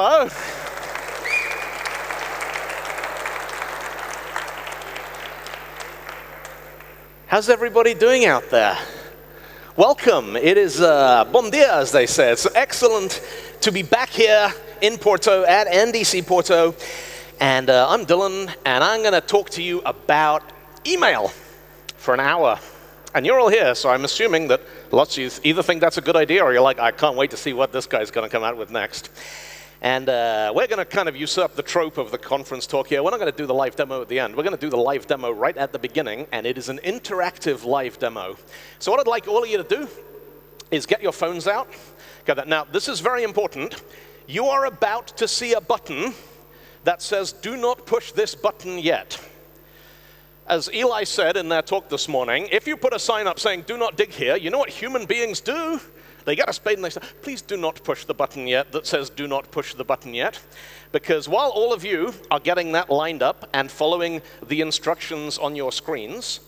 Hello. How's everybody doing out there? Welcome. It is uh, bon dia, as they say. It's excellent to be back here in Porto at NDC Porto. And uh, I'm Dylan, and I'm going to talk to you about email for an hour. And you're all here, so I'm assuming that lots of you either think that's a good idea or you're like, I can't wait to see what this guy's going to come out with next. And uh, we're going to kind of usurp the trope of the conference talk here. We're not going to do the live demo at the end. We're going to do the live demo right at the beginning, and it is an interactive live demo. So what I'd like all of you to do is get your phones out. Now, this is very important. You are about to see a button that says, do not push this button yet. As Eli said in their talk this morning, if you put a sign up saying, do not dig here, you know what human beings do? They get a spade and they say, please do not push the button yet that says do not push the button yet. Because while all of you are getting that lined up and following the instructions on your screens,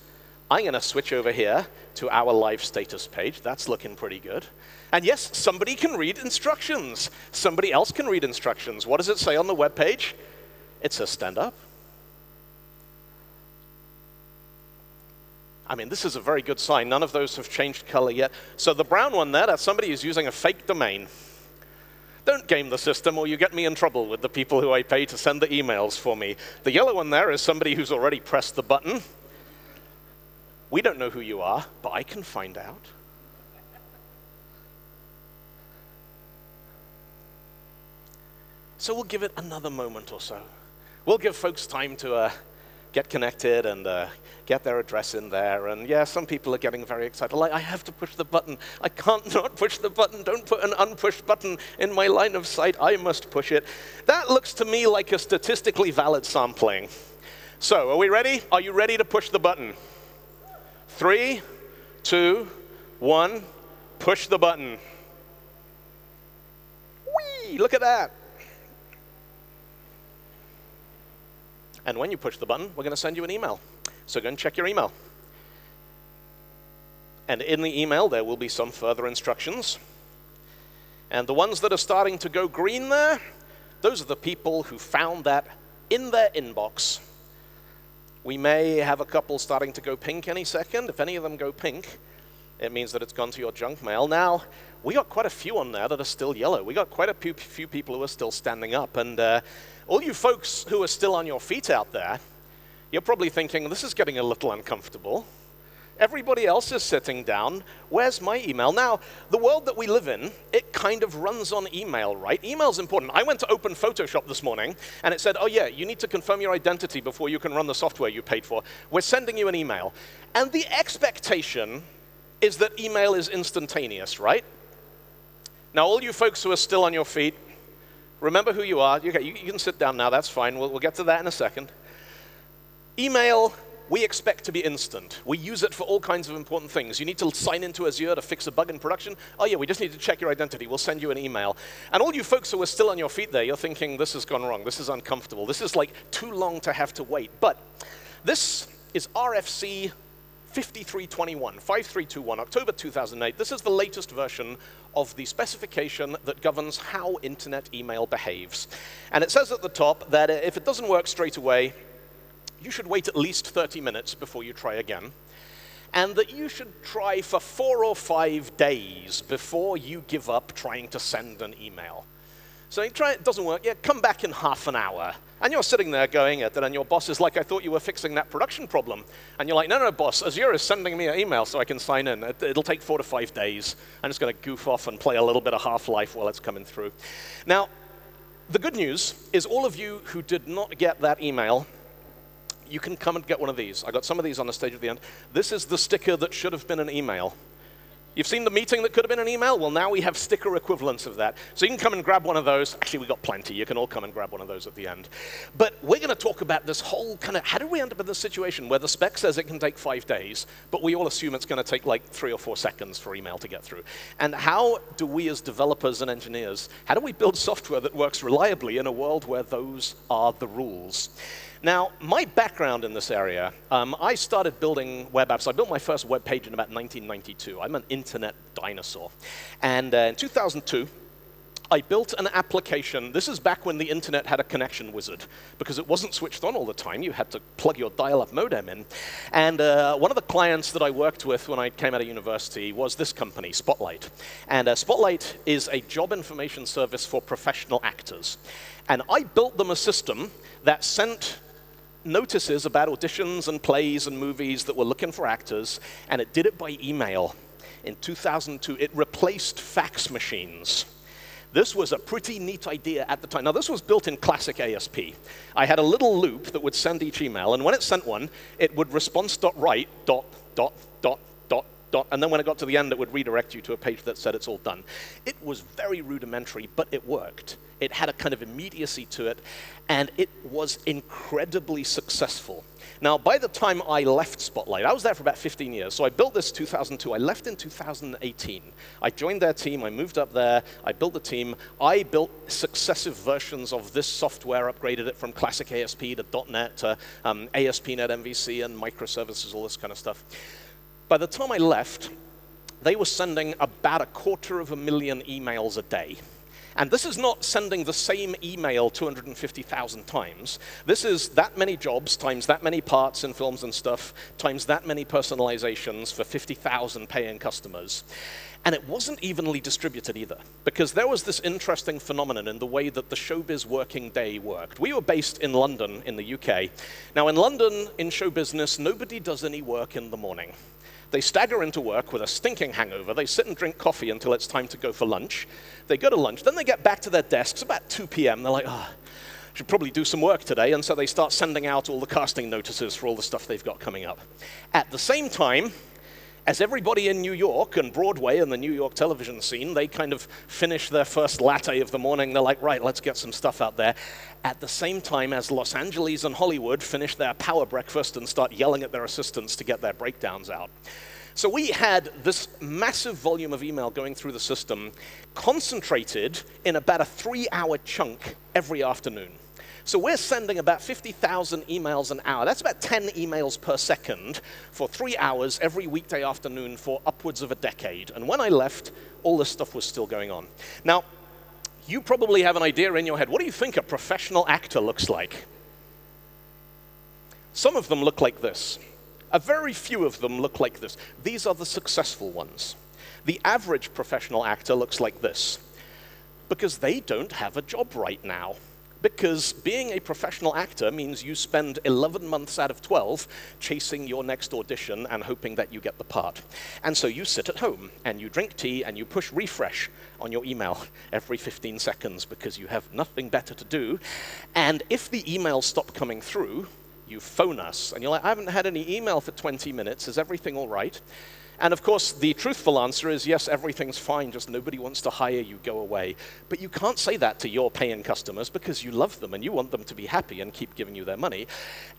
I'm going to switch over here to our live status page. That's looking pretty good. And yes, somebody can read instructions. Somebody else can read instructions. What does it say on the web page? It says stand up. I mean, this is a very good sign. None of those have changed color yet. So the brown one there, that's somebody who's using a fake domain. Don't game the system or you get me in trouble with the people who I pay to send the emails for me. The yellow one there is somebody who's already pressed the button. We don't know who you are, but I can find out. So we'll give it another moment or so. We'll give folks time to uh, get connected and uh, get their address in there. And yeah, some people are getting very excited. Like, I have to push the button. I can't not push the button. Don't put an unpushed button in my line of sight. I must push it. That looks to me like a statistically valid sampling. So, are we ready? Are you ready to push the button? Three, two, one, push the button. Whee! Look at that. And when you push the button, we're going to send you an email. So go and check your email. And in the email, there will be some further instructions. And the ones that are starting to go green there, those are the people who found that in their inbox. We may have a couple starting to go pink any second. If any of them go pink, it means that it's gone to your junk mail. Now, we got quite a few on there that are still yellow. We got quite a few, people who are still standing up. And uh, all you folks who are still on your feet out there, you're probably thinking, this is getting a little uncomfortable. Everybody else is sitting down. Where's my email? Now, the world that we live in, it kind of runs on email, right? Email's important. I went to open Photoshop this morning, and it said, oh yeah, you need to confirm your identity before you can run the software you paid for. We're sending you an email. And the expectation is that email is instantaneous, right? Now, all you folks who are still on your feet, Remember who you are. You can sit down now. That's fine. We'll, we'll get to that in a second. Email, we expect to be instant. We use it for all kinds of important things. You need to sign into Azure to fix a bug in production. Oh, yeah, we just need to check your identity. We'll send you an email. And all you folks who are still on your feet there, you're thinking, this has gone wrong. This is uncomfortable. This is like too long to have to wait. But this is RFC 5321, 5321, October 2008. This is the latest version of the specification that governs how internet email behaves. And it says at the top that if it doesn't work straight away, you should wait at least 30 minutes before you try again. And that you should try for four or five days before you give up trying to send an email. So you try, it doesn't work, yeah, come back in half an hour. And you're sitting there going at it, and your boss is like, I thought you were fixing that production problem. And you're like, no, no, boss, Azure is sending me an email so I can sign in. It, will take four to five days. I'm just going to goof off and play a little bit of Half-Life while it's coming through. Now, the good news is all of you who did not get that email, you can come and get one of these. I got some of these on the stage at the end. This is the sticker that should have been an email. You've seen the meeting that could have been an email? Well, now we have sticker equivalents of that. So you can come and grab one of those. Actually, we've got plenty. You can all come and grab one of those at the end. But we're going to talk about this whole kind of how did we end up in this situation where the spec says it can take five days, but we all assume it's going to take like three or four seconds for email to get through? And how do we as developers and engineers, how do we build software that works reliably in a world where those are the rules? Now, my background in this area, um, I started building web apps. I built my first web page in about 1992. I'm an internet dinosaur. And uh, in 2002, I built an application. This is back when the internet had a connection wizard, because it wasn't switched on all the time. You had to plug your dial up modem in. And uh, one of the clients that I worked with when I came out of university was this company, Spotlight. And uh, Spotlight is a job information service for professional actors. And I built them a system that sent notices about auditions and plays and movies that were looking for actors, and it did it by email. In 2002, it replaced fax machines. This was a pretty neat idea at the time. Now, this was built in classic ASP. I had a little loop that would send each email, and when it sent one, it would response.write dot, dot, dot, dot, and then when it got to the end, it would redirect you to a page that said it's all done. It was very rudimentary, but it worked. It had a kind of immediacy to it, and it was incredibly successful. Now, by the time I left Spotlight, I was there for about 15 years. So I built this 2002. I left in 2018. I joined their team. I moved up there. I built the team. I built successive versions of this software, upgraded it from classic ASP to .NET to um, ASP.NET MVC and microservices, all this kind of stuff. By the time I left, they were sending about a quarter of a million emails a day. And this is not sending the same email 250,000 times. This is that many jobs times that many parts and films and stuff times that many personalizations for 50,000 paying customers. And it wasn't evenly distributed either, because there was this interesting phenomenon in the way that the showbiz working day worked. We were based in London, in the UK. Now, in London, in show business, nobody does any work in the morning. They stagger into work with a stinking hangover. They sit and drink coffee until it's time to go for lunch. They go to lunch. Then they get back to their desks about 2 p.m. They're like, oh, should probably do some work today. And so they start sending out all the casting notices for all the stuff they've got coming up. At the same time, as everybody in New York and Broadway and the New York television scene, they kind of finish their first latte of the morning. They're like, right, let's get some stuff out there. At the same time as Los Angeles and Hollywood finish their power breakfast and start yelling at their assistants to get their breakdowns out. So we had this massive volume of email going through the system concentrated in about a three hour chunk every afternoon. So we're sending about 50,000 emails an hour. That's about 10 emails per second for three hours every weekday afternoon for upwards of a decade. And when I left, all this stuff was still going on. Now, you probably have an idea in your head. What do you think a professional actor looks like? Some of them look like this. A very few of them look like this. These are the successful ones. The average professional actor looks like this because they don't have a job right now because being a professional actor means you spend 11 months out of 12 chasing your next audition and hoping that you get the part. And so you sit at home and you drink tea and you push refresh on your email every 15 seconds because you have nothing better to do. And if the emails stop coming through, you phone us and you're like, I haven't had any email for 20 minutes. Is everything all right? And of course, the truthful answer is yes, everything's fine, just nobody wants to hire you, go away. But you can't say that to your paying customers because you love them and you want them to be happy and keep giving you their money.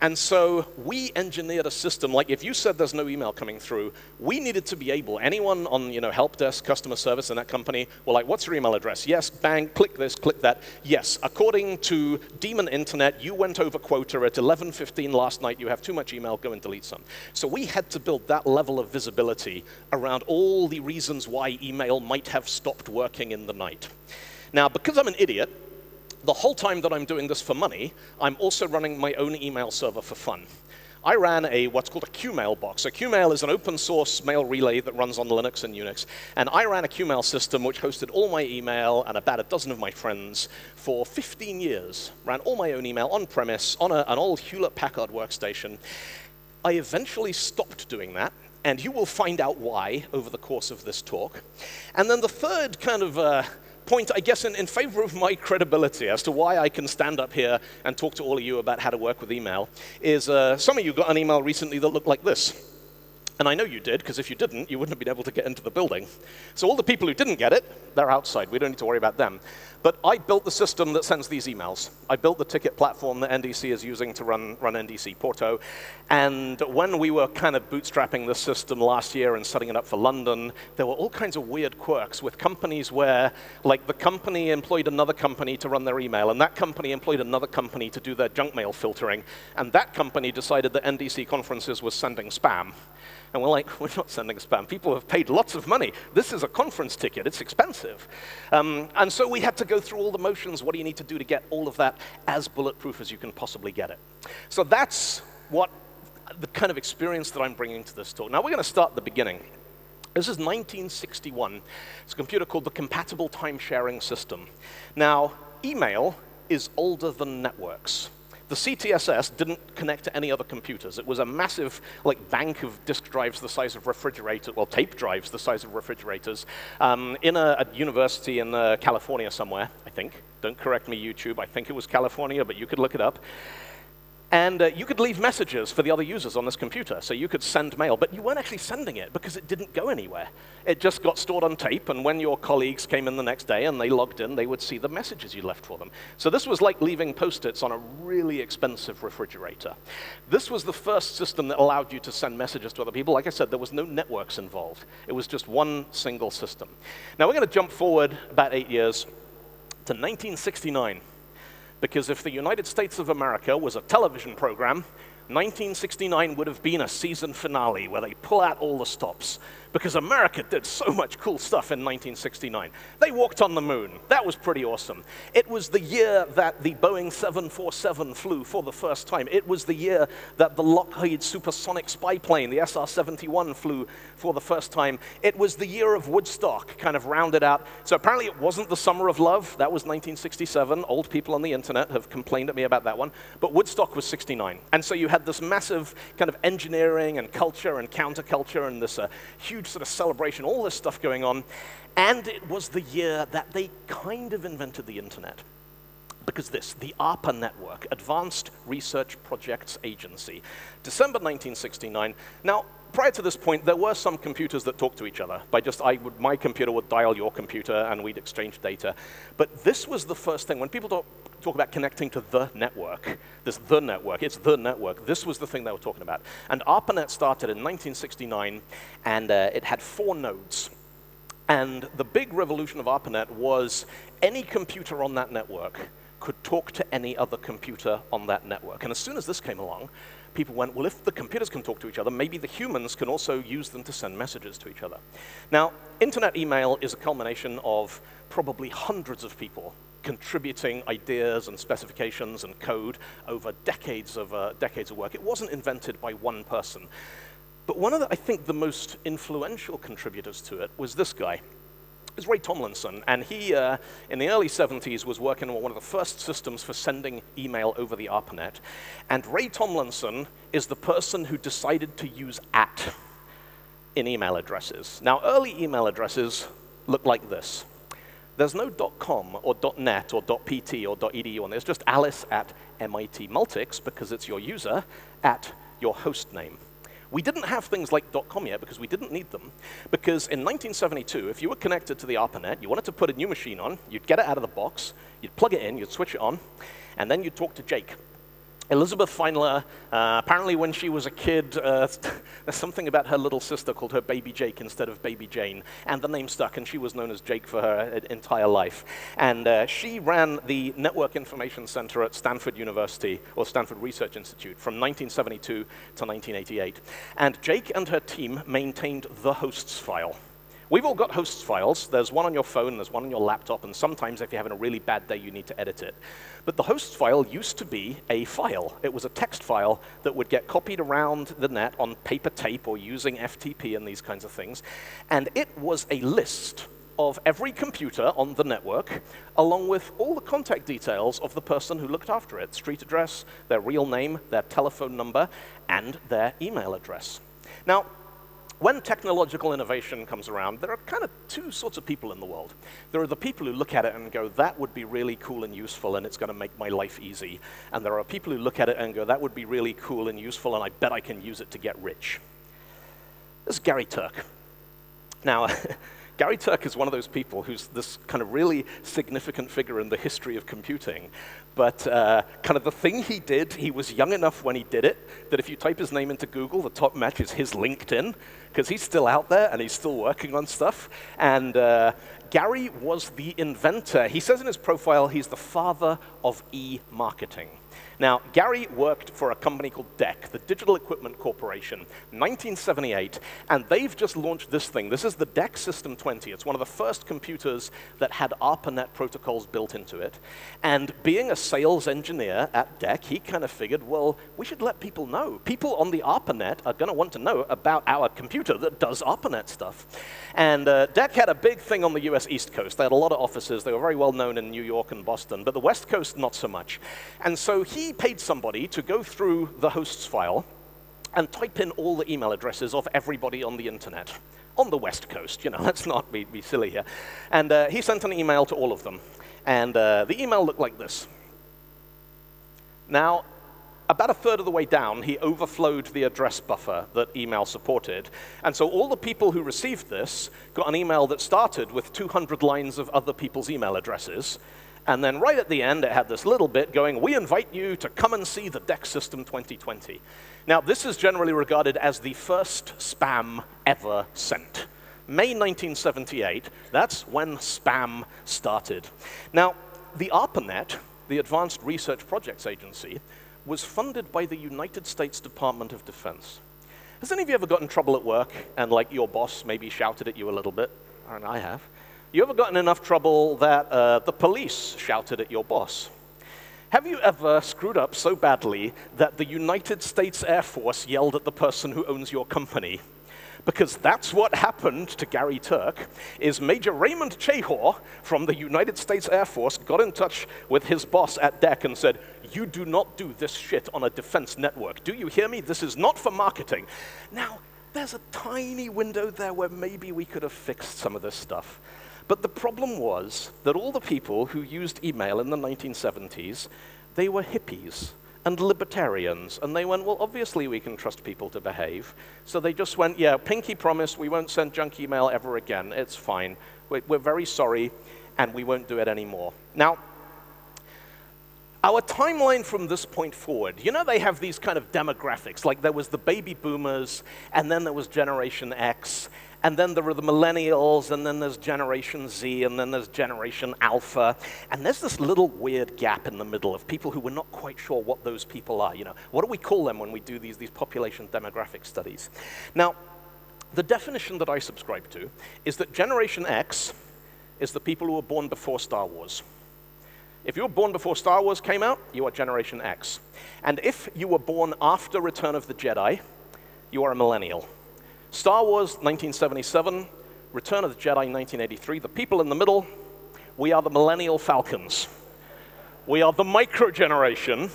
And so we engineered a system like if you said there's no email coming through, we needed to be able, anyone on you know help desk, customer service in that company, were like, what's your email address? Yes, bang, click this, click that. Yes, according to Demon Internet, you went over quota at 11:15 last night. You have too much email. Go and delete some. So we had to build that level of visibility around all the reasons why email might have stopped working in the night. Now, because I'm an idiot, the whole time that I'm doing this for money, I'm also running my own email server for fun. I ran a what's called a Qmail box. A Qmail is an open source mail relay that runs on Linux and Unix. And I ran a Qmail system which hosted all my email and about a dozen of my friends for 15 years. Ran all my own email on premise on a, an old Hewlett Packard workstation. I eventually stopped doing that and you will find out why over the course of this talk. And then the third kind of uh, point, I guess, in, in favor of my credibility as to why I can stand up here and talk to all of you about how to work with email is uh, some of you got an email recently that looked like this. And I know you did, because if you didn't, you wouldn't have been able to get into the building. So all the people who didn't get it, they're outside. We don't need to worry about them. But I built the system that sends these emails. I built the ticket platform that NDC is using to run, run NDC Porto. And when we were kind of bootstrapping the system last year and setting it up for London, there were all kinds of weird quirks with companies where, like, the company employed another company to run their email, and that company employed another company to do their junk mail filtering, and that company decided that NDC conferences was sending spam. And we're like, we're not sending spam. People have paid lots of money. This is a conference ticket. It's expensive. Um, and so we had to go through all the motions. What do you need to do to get all of that as bulletproof as you can possibly get it? So that's what the kind of experience that I'm bringing to this talk. Now we're going to start at the beginning. This is 1961. It's a computer called the Compatible Time Sharing System. Now, email is older than networks the CTSS didn't connect to any other computers. It was a massive like bank of disk drives the size of refrigerators, well, tape drives the size of refrigerators, um, in a, a, university in uh, California somewhere, I think. Don't correct me, YouTube. I think it was California, but you could look it up. And uh, you could leave messages for the other users on this computer. So you could send mail, but you weren't actually sending it because it didn't go anywhere. It just got stored on tape, and when your colleagues came in the next day and they logged in, they would see the messages you left for them. So this was like leaving post-its on a really expensive refrigerator. This was the first system that allowed you to send messages to other people. Like I said, there was no networks involved. It was just one single system. Now we're going to jump forward about eight years to 1969 because if the United States of America was a television program, 1969 would have been a season finale where they pull out all the stops because America did so much cool stuff in 1969. They walked on the moon. That was pretty awesome. It was the year that the Boeing 747 flew for the first time. It was the year that the Lockheed supersonic spy plane, the SR-71, flew for the first time. It was the year of Woodstock, kind of rounded out. So apparently it wasn't the summer of love. That was 1967. Old people on the internet have complained at me about that one. But Woodstock was 69. And so you had this massive kind of engineering and culture and counterculture and this uh, huge huge sort of celebration, all this stuff going on. And it was the year that they kind of invented the internet. Because this, the ARPA network, Advanced Research Projects Agency, December 1969. Now, prior to this point, there were some computers that talked to each other. By just, I would, my computer would dial your computer and we'd exchange data. But this was the first thing. When people talk, talk about connecting to the network, this the network, it's the network. This was the thing they were talking about. And ARPANET started in 1969, and uh, it had four nodes. And the big revolution of ARPANET was any computer on that network could talk to any other computer on that network. And as soon as this came along, people went, well, if the computers can talk to each other, maybe the humans can also use them to send messages to each other. Now, internet email is a culmination of probably hundreds of people contributing ideas and specifications and code over decades of, uh, decades of work. It wasn't invented by one person. But one of the, I think, the most influential contributors to it was this guy. It was Ray Tomlinson, and he, uh, in the early 70s, was working on one of the first systems for sending email over the ARPANET. And Ray Tomlinson is the person who decided to use at in email addresses. Now, early email addresses look like this. There's no .com or .net or .pt or .edu on there. It's just alice at MIT Multics because it's your user at your host name. We didn't have things like .com yet because we didn't need them. Because in 1972, if you were connected to the ARPANET, you wanted to put a new machine on, you'd get it out of the box, you'd plug it in, you'd switch it on, and then you'd talk to Jake. Elizabeth Feinler, uh, apparently when she was a kid, uh, there's something about her little sister called her Baby Jake instead of Baby Jane, and the name stuck, and she was known as Jake for her entire life. And uh, she ran the Network Information Center at Stanford University, or Stanford Research Institute, from 1972 to 1988. And Jake and her team maintained the hosts file. We've all got hosts files. There's one on your phone, there's one on your laptop, and sometimes if you're having a really bad day, you need to edit it. But the hosts file used to be a file. It was a text file that would get copied around the net on paper tape or using FTP and these kinds of things. And it was a list of every computer on the network, along with all the contact details of the person who looked after it, street address, their real name, their telephone number, and their email address. Now, when technological innovation comes around, there are kind of two sorts of people in the world. There are the people who look at it and go, that would be really cool and useful and it's going to make my life easy. And there are people who look at it and go, that would be really cool and useful and I bet I can use it to get rich. This is Gary Thuerk. Now, Gary Thuerk is one of those people who's this kind of really significant figure in the history of computing. But uh, kind of the thing he did, he was young enough when he did it that if you type his name into Google, the top match is his LinkedIn, because he's still out there and he's still working on stuff. And uh, Gary was the inventor. He says in his profile he's the father of e-marketing. Now, Gary worked for a company called DEC, the Digital Equipment Corporation, 1978, and they've just launched this thing. This is the DEC System 20. It's one of the first computers that had ARPANET protocols built into it. And being a sales engineer at DEC, he kind of figured, well, we should let people know. People on the ARPANET are going to want to know about our computer that does ARPANET stuff. And uh, DEC had a big thing on the US East Coast. They had a lot of offices. They were very well known in New York and Boston, but the West Coast, not so much. And so he paid somebody to go through the hosts file and type in all the email addresses of everybody on the internet on the West Coast. You know, let's not be, be silly here. And uh, he sent an email to all of them. And uh, the email looked like this. Now, about a third of the way down, he overflowed the address buffer that email supported. And so all the people who received this got an email that started with 200 lines of other people's email addresses. And then right at the end, it had this little bit going, we invite you to come and see the DEC System 2020. Now, this is generally regarded as the first spam ever sent. May 1978, that's when spam started. Now, the ARPANET, the Advanced Research Projects Agency, was funded by the United States Department of Defense. Has any of you ever got in trouble at work and like your boss maybe shouted at you a little bit? And I have. You ever gotten enough trouble that uh, the police shouted at your boss? Have you ever screwed up so badly that the United States Air Force yelled at the person who owns your company? Because that's what happened to Gary Thuerk, is Major Raymond Czahor from the United States Air Force got in touch with his boss at DEC and said, you do not do this shit on a defense network. Do you hear me? This is not for marketing. Now, there's a tiny window there where maybe we could have fixed some of this stuff. But the problem was that all the people who used email in the 1970s, they were hippies and libertarians. And they went, well, obviously we can trust people to behave. So they just went, yeah, pinky promise, we won't send junk email ever again. It's fine. We're very sorry, and we won't do it anymore. Now, our timeline from this point forward, you know, they have these kind of demographics. Like there was the baby boomers, and then there was Generation X, and then there are the millennials, and then there's Generation Z, and then there's Generation Alpha. And there's this little weird gap in the middle of people who we're not quite sure what those people are. You know, what do we call them when we do these, these population demographic studies? Now, the definition that I subscribe to is that Generation X is the people who were born before Star Wars. If you were born before Star Wars came out, you are Generation X. And if you were born after Return of the Jedi, you are a millennial. Star Wars, 1977. Return of the Jedi, 1983. The people in the middle, we are the millennial falcons. We are the micro generation.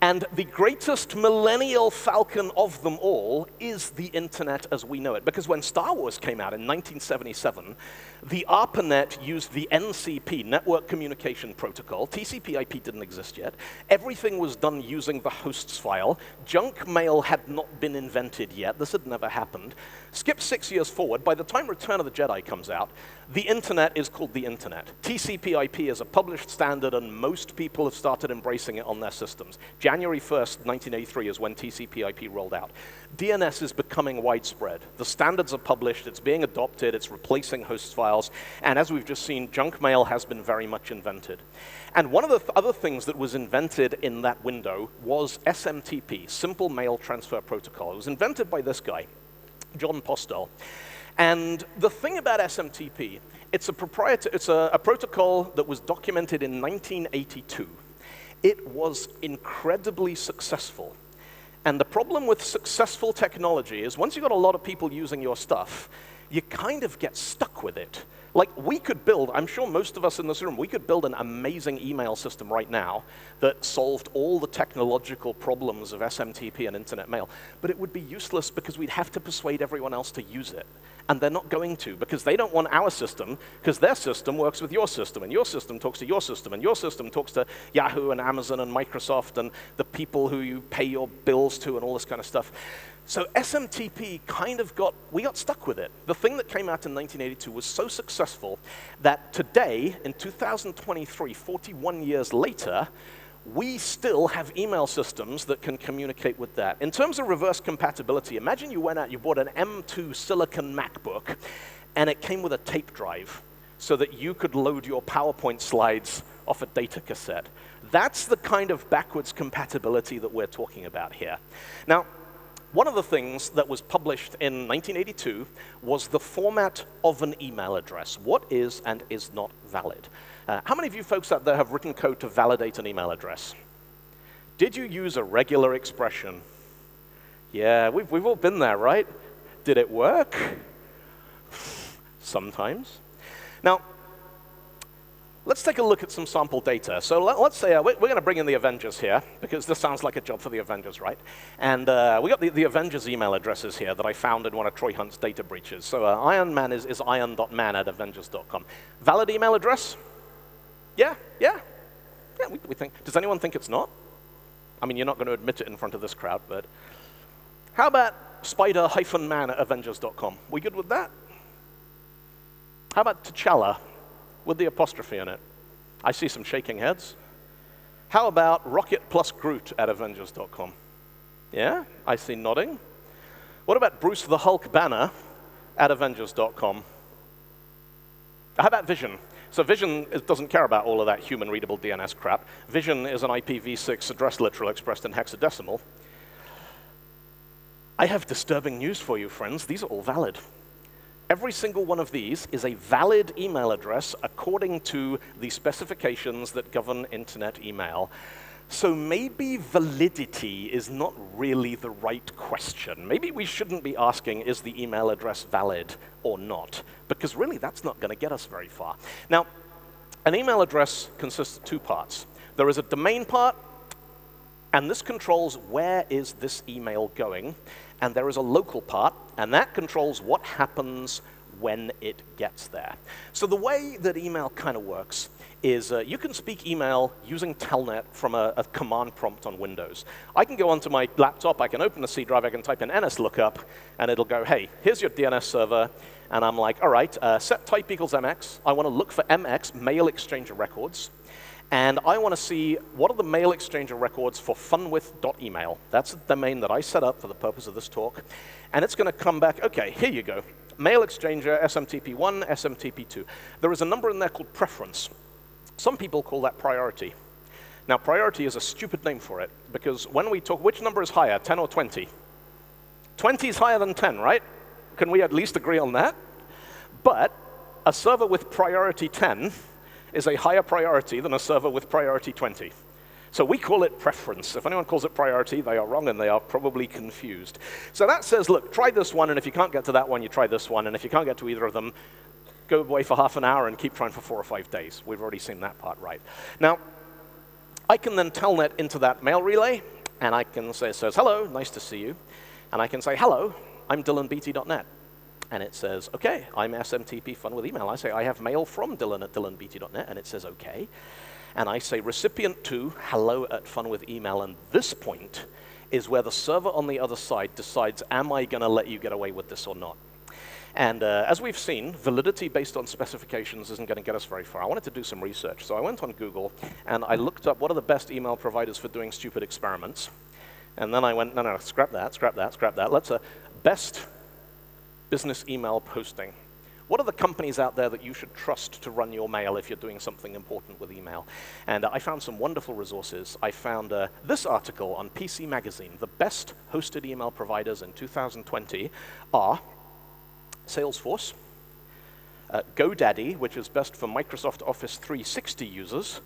And the greatest millennial falcon of them all is the internet as we know it. Because when Star Wars came out in 1977, the ARPANET used the NCP, Network Communication Protocol. TCP IP didn't exist yet. Everything was done using the hosts file. Junk mail had not been invented yet. This had never happened. Skip six years forward, by the time Return of the Jedi comes out, the internet is called the internet. TCP IP is a published standard, and most people have started embracing it on their systems. January 1st, 1983 is when TCP IP rolled out. DNS is becoming widespread. The standards are published, it's being adopted, it's replacing host files, and as we've just seen, junk mail has been very much invented. And one of the th other things that was invented in that window was SMTP, Simple Mail Transfer Protocol. It was invented by this guy, Jon Postel. And the thing about SMTP, it's a proprietary, it's a, a protocol that was documented in 1982. It was incredibly successful. And the problem with successful technology is once you've got a lot of people using your stuff, you kind of get stuck with it. Like, we could build, I'm sure most of us in this room, we could build an amazing email system right now that solved all the technological problems of SMTP and internet mail, but it would be useless because we'd have to persuade everyone else to use it and they're not going to because they don't want our system because their system works with your system and your system talks to your system and your system talks to Yahoo and Amazon and Microsoft and the people who you pay your bills to and all this kind of stuff. So SMTP kind of got, we got stuck with it. The thing that came out in 1982 was so successful that today, in 2023, 41 years later, we still have email systems that can communicate with that. In terms of reverse compatibility, imagine you went out, you bought an M2 Silicon MacBook, and it came with a tape drive so that you could load your PowerPoint slides off a data cassette. That's the kind of backwards compatibility that we're talking about here. Now, one of the things that was published in 1982 was the format of an email address. What is and is not valid? Uh, how many of you folks out there have written code to validate an email address? Did you use a regular expression? Yeah, we've, we've all been there, right? Did it work? Sometimes. Now, Let's take a look at some sample data. So let, us say uh, we're, we're going to bring in the Avengers here, because this sounds like a job for the Avengers, right? And uh, we got the, the, Avengers email addresses here that I found in one of Troy Hunt's data breaches. So uh, Iron Man is, is iron.man at avengers.com. Valid email address? Yeah, yeah. Yeah, we, we think. Does anyone think it's not? I mean, you're not going to admit it in front of this crowd, but how about spider-man at avengers.com? We good with that? How about T'Challa with the apostrophe in it. I see some shaking heads. How about Rocket plus Groot at Avengers.com? Yeah, I see nodding. What about Bruce the Hulk Banner at Avengers.com? How about Vision? So Vision doesn't care about all of that human readable DNS crap. Vision is an IPv6 address literal expressed in hexadecimal. I have disturbing news for you, friends. These are all valid. Every single one of these is a valid email address according to the specifications that govern internet email. So maybe validity is not really the right question. Maybe we shouldn't be asking, is the email address valid or not? Because really, that's not going to get us very far. Now, an email address consists of two parts. There is a domain part, and this controls where is this email going and there is a local part, and that controls what happens when it gets there. So the way that email kind of works is uh, you can speak email using Telnet from a, a, command prompt on Windows. I can go onto my laptop, I can open the C drive, I can type in nslookup, and it'll go, hey, here's your DNS server, and I'm like, all right, uh, set type equals MX. I want to look for MX, mail exchanger records. And I want to see what are the mail exchanger records for funwith.email. That's the domain that I set up for the purpose of this talk. And it's going to come back, okay, here you go. Mail exchanger, SMTP1, SMTP2. There is a number in there called preference. Some people call that priority. Now, priority is a stupid name for it, because when we talk, which number is higher, 10 or 20? 20 is higher than 10, right? Can we at least agree on that? But a server with priority 10 is a higher priority than a server with priority 20. So we call it preference. If anyone calls it priority, they are wrong and they are probably confused. So that says, look, try this one, and if you can't get to that one, you try this one, and if you can't get to either of them, go away for half an hour and keep trying for four or five days. We've already seen that part right. Now, I can then telnet into that mail relay, and I can say, it says, hello, nice to see you. And I can say, hello, I'm dylanbeattie.net. And it says, okay, I'm SMTP Fun with email. I say, I have mail from Dylan at dylanbeattie.net, and it says, okay. And I say, recipient to hello at Fun with email. And this point is where the server on the other side decides, am I going to let you get away with this or not? And uh, as we've seen, validity based on specifications isn't going to get us very far. I wanted to do some research. So I went on Google, and I looked up what are the best email providers for doing stupid experiments. And then I went, no, no, scrap that, scrap that, scrap that. Let's uh, best business email posting. What are the companies out there that you should trust to run your mail if you're doing something important with email? And uh, I found some wonderful resources. I found uh, this article on PC Magazine. The best hosted email providers in 2020 are Salesforce, uh, GoDaddy, which is best for Microsoft Office 360 users,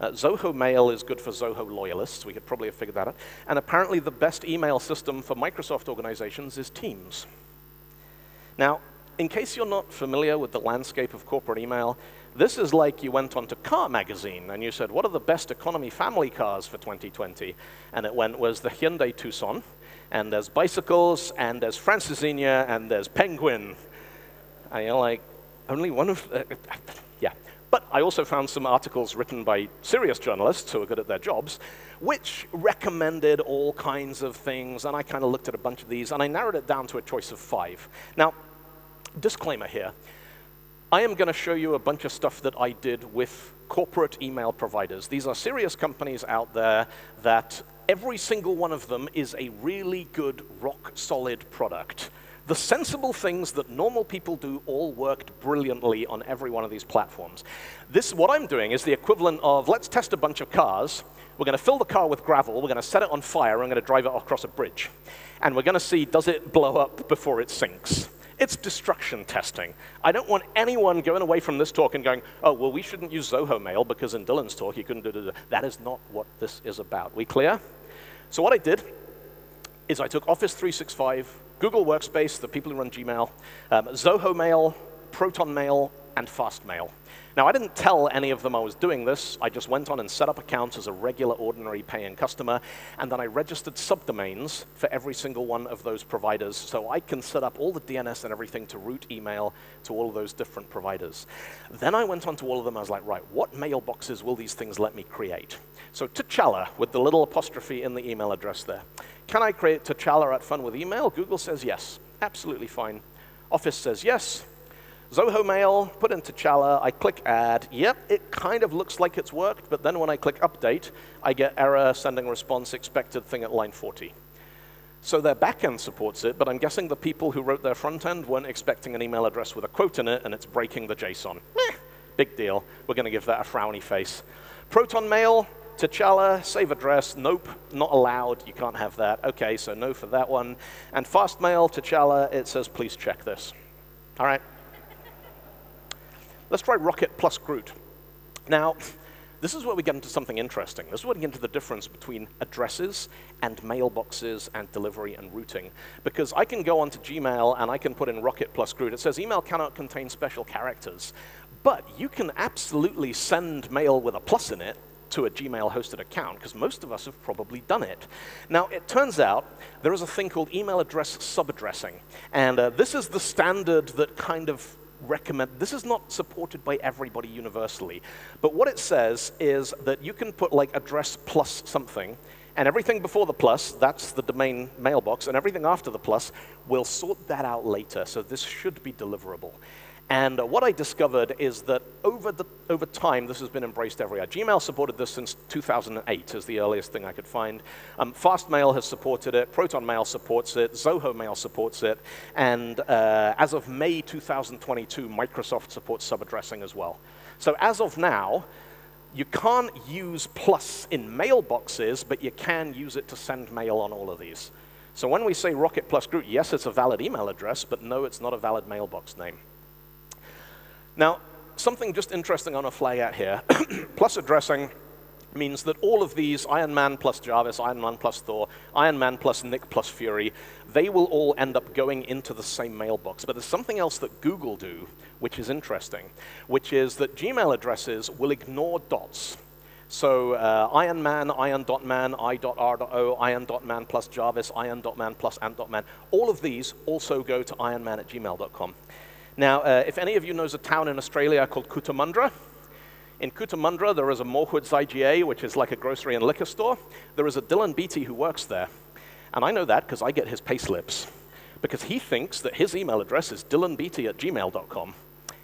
uh, Zoho Mail is good for Zoho loyalists. We could probably have figured that out. And apparently the best email system for Microsoft organizations is Teams. Now, in case you're not familiar with the landscape of corporate email, this is like you went onto Car Magazine and you said, what are the best economy family cars for 2020? And it went was the Hyundai Tucson, and there's bicycles, and there's Francesinha, and there's Penguin. And you're like, only one of, uh, yeah. But I also found some articles written by serious journalists who are good at their jobs, which recommended all kinds of things, and I kind of looked at a bunch of these, and I narrowed it down to a choice of five. Now, disclaimer here. I am going to show you a bunch of stuff that I did with corporate email providers. These are serious companies out there that every single one of them is a really good, rock-solid product. The sensible things that normal people do all worked brilliantly on every one of these platforms. This, what I'm doing is the equivalent of, let's test a bunch of cars. We're going to fill the car with gravel, we're going to set it on fire, I'm going to drive it across a bridge. And we're going to see, does it blow up before it sinks? It's destruction testing. I don't want anyone going away from this talk and going, oh, well, we shouldn't use Zoho Mail because in Dylan's talk he couldn't do that. That is not what this is about. We clear? So what I did is I took Office 365, Google Workspace, the people who run Gmail, um, Zoho Mail, Proton Mail, and Fastmail. Now, I didn't tell any of them I was doing this. I just went on and set up accounts as a regular, ordinary paying customer, and then I registered subdomains for every single one of those providers so I can set up all the DNS and everything to route email to all of those different providers. Then I went on to all of them. I was like, right, what mailboxes will these things let me create? So T'Challa, with the little apostrophe in the email address there. Can I create T'Challa at Fun with Email? Google says yes. Absolutely fine. Office says yes. Zoho Mail, put into T'Challa, I click add. Yep, it kind of looks like it's worked, but then when I click update, I get error, sending response, expected thing at line 40. So their backend supports it, but I'm guessing the people who wrote their front end weren't expecting an email address with a quote in it, and it's breaking the JSON. Meh, big deal. We're going to give that a frowny face. Proton Mail, T'Challa, save address, nope, not allowed, you can't have that. Okay, so no for that one. And Fastmail, T'Challa, it says please check this. All right. Let's try Rocket plus Groot. Now, this is where we get into something interesting. This is where we get into the difference between addresses and mailboxes and delivery and routing. Because I can go onto Gmail and I can put in Rocket plus Groot. It says email cannot contain special characters. But you can absolutely send mail with a plus in it to a Gmail hosted account, because most of us have probably done it. Now, it turns out there is a thing called email address subaddressing. And uh, this is the standard that kind of recommend, this is not supported by everybody universally, but what it says is that you can put like address plus something, and everything before the plus, that's the domain mailbox, and everything after the plus, we'll sort that out later, so this should be deliverable. And what I discovered is that over, the, over time, this has been embraced everywhere. Gmail supported this since 2008 is the earliest thing I could find. Um, Fastmail has supported it. Proton Mail supports it. Zoho Mail supports it. And uh, as of May 2022, Microsoft supports subaddressing as well. So as of now, you can't use plus in mailboxes, but you can use it to send mail on all of these. So when we say Rocket plus Groot, yes, it's a valid email address, but no, it's not a valid mailbox name. Now, something just interesting on a flag out here, plus addressing means that all of these, Iron Man plus Jarvis, Iron Man plus Thor, Iron Man plus Nick plus Fury, they will all end up going into the same mailbox. But there's something else that Google do, which is interesting, which is that Gmail addresses will ignore dots. So uh, Iron Man, Iron.man, I.R.O, Iron.man plus Jarvis, Iron.man plus Ant.man, all of these also go to ironman at gmail.com. Now, uh, if any of you knows a town in Australia called Cootamundra, in Cootamundra there is a Moorwoods IGA, which is like a grocery and liquor store. There is a Dylan Beattie who works there. And I know that because I get his payslips. Because he thinks that his email address is dylanbeattie at gmail.com.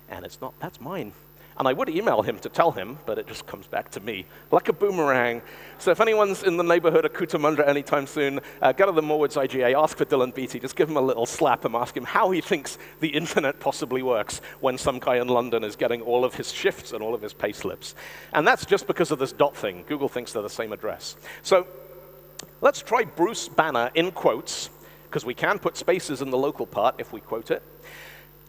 And it's not, that's mine. And I would email him to tell him, but it just comes back to me like a boomerang. So if anyone's in the neighborhood of Cootamundra anytime soon, uh, go to the Moorwoods IGA, ask for Dylan Beattie, just give him a little slap and ask him how he thinks the internet possibly works when some guy in London is getting all of his shifts and all of his pay slips. And that's just because of this dot thing. Google thinks they're the same address. So let's try Bruce Banner in quotes, because we can put spaces in the local part if we quote it.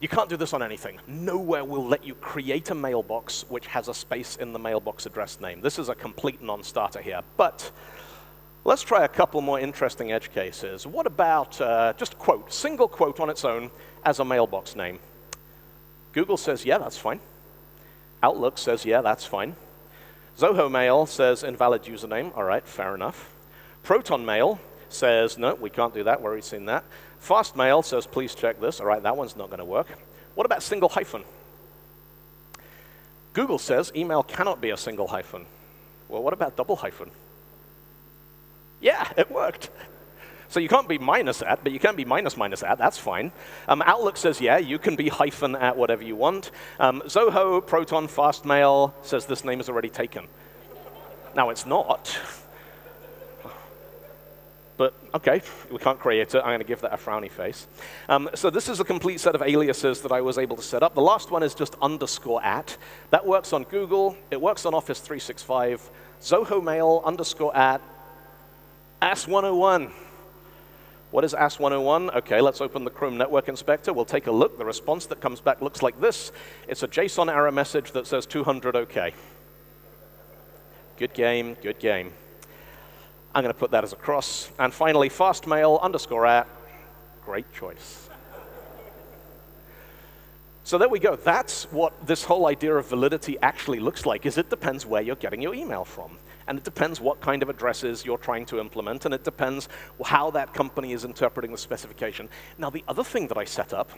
You can't do this on anything. Nowhere will let you create a mailbox which has a space in the mailbox address name. This is a complete non-starter here. But let's try a couple more interesting edge cases. What about uh, just quote, single quote on its own as a mailbox name? Google says, yeah, that's fine. Outlook says, yeah, that's fine. Zoho Mail says invalid username. All right, fair enough. Proton Mail says, no, we can't do that. We've already seen that. Fastmail says, please check this. All right, that one's not going to work. What about single hyphen? Google says email cannot be a single hyphen. Well, what about double hyphen? Yeah, it worked. So you can't be minus at, but you can be minus minus at. That's fine. Um, Outlook says, yeah, you can be hyphen at whatever you want. Um, Zoho, Proton, Fastmail says this name is already taken. Now, it's not. But OK, we can't create it. I'm going to give that a frowny face. Um, so this is a complete set of aliases that I was able to set up. The last one is just underscore at. That works on Google. It works on Office 365. Zoho Mail underscore at AS101. What is AS101? OK, let's open the Chrome Network Inspector. We'll take a look. The response that comes back looks like this. It's a JSON error message that says 200 OK. Good game, good game. I'm going to put that as a cross. And finally, fastmail underscore at. Great choice. So there we go. That's what this whole idea of validity actually looks like, is it depends where you're getting your email from. And it depends what kind of addresses you're trying to implement, and it depends how that company is interpreting the specification. Now, the other thing that I set up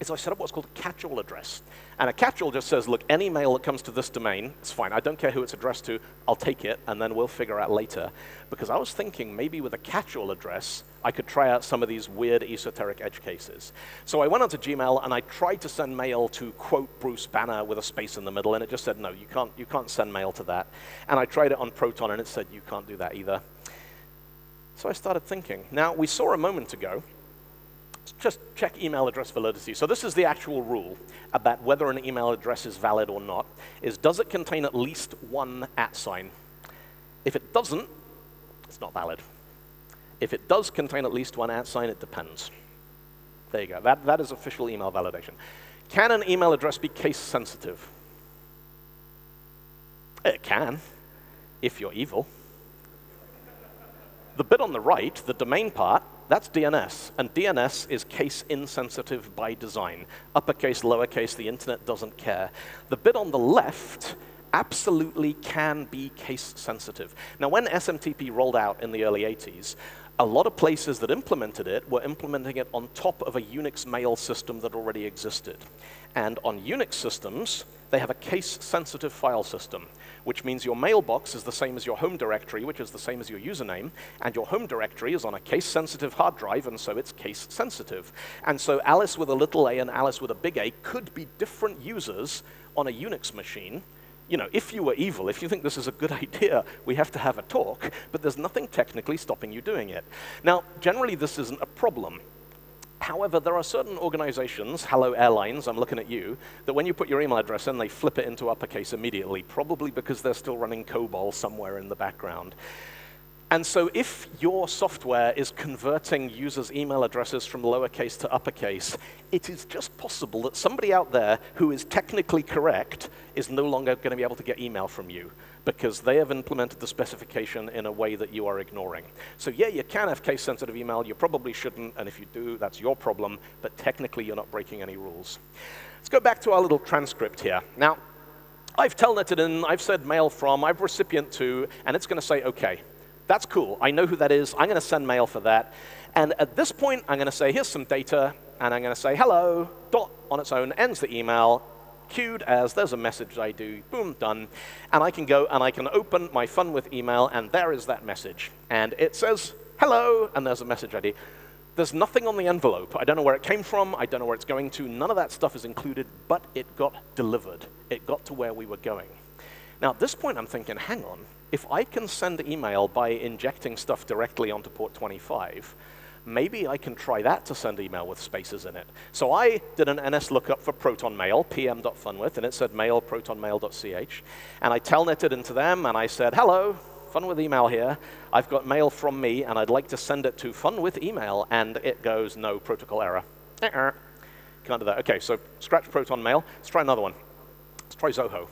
is I set up what's called a catch-all address. And a catch-all just says, look, any mail that comes to this domain, it's fine. I don't care who it's addressed to. I'll take it, and then we'll figure out later. Because I was thinking maybe with a catch-all address, I could try out some of these weird esoteric edge cases. So I went onto Gmail, and I tried to send mail to, quote, Bruce Banner with a space in the middle, and it just said, no, you can't, you can't send mail to that. And I tried it on Proton, and it said, you can't do that either. So I started thinking. Now, we saw a moment ago just check email address validity. So this is the actual rule about whether an email address is valid or not, is does it contain at least one at sign? If it doesn't, it's not valid. If it does contain at least one at sign, it depends. There you go. That, that is official email validation. Can an email address be case sensitive? It can, if you're evil. The bit on the right, the domain part, that's DNS, and DNS is case insensitive by design. Uppercase, lowercase, the internet doesn't care. The bit on the left absolutely can be case sensitive. Now, when SMTP rolled out in the early 80s, a lot of places that implemented it were implementing it on top of a Unix mail system that already existed. And on Unix systems, they have a case-sensitive file system, which means your mailbox is the same as your home directory, which is the same as your username, and your home directory is on a case-sensitive hard drive, and so it's case-sensitive. And so Alice with a little a and Alice with a big A could be different users on a Unix machine, you know, if you were evil, if you think this is a good idea, we have to have a talk, but there's nothing technically stopping you doing it. Now, generally, this isn't a problem. However, there are certain organizations, Hello Airlines, I'm looking at you, that when you put your email address in, they flip it into uppercase immediately, probably because they're still running COBOL somewhere in the background. And so if your software is converting users' email addresses from lowercase to uppercase, it is just possible that somebody out there who is technically correct is no longer going to be able to get email from you because they have implemented the specification in a way that you are ignoring. So yeah, you can have case-sensitive email. You probably shouldn't, and if you do, that's your problem, but technically you're not breaking any rules. Let's go back to our little transcript here. Now, I've telnetted in, I've said mail from, I've recipient to, and it's going to say OK. That's cool. I know who that is. I'm going to send mail for that. And at this point, I'm going to say, here's some data, and I'm going to say, hello, dot on its own, ends the email, queued as there's a message I do, boom, done. And I can go and I can open my Fun with email, and there is that message. And it says, hello, and there's a message ID. There's nothing on the envelope. I don't know where it came from. I don't know where it's going to. None of that stuff is included, but it got delivered. It got to where we were going. Now, at this point, I'm thinking, hang on, if I can send email by injecting stuff directly onto port 25, maybe I can try that to send email with spaces in it. So I did an NS lookup for Proton Mail, pm.funwith, and it said mail protonmail.ch. And I telnetted into them, and I said, hello, Fun with email here. I've got mail from me, and I'd like to send it to Fun with email, and it goes, no, protocol error. Uh -uh. Can't do that. OK, so scratch Proton Mail. Let's try another one. Let's try Zoho.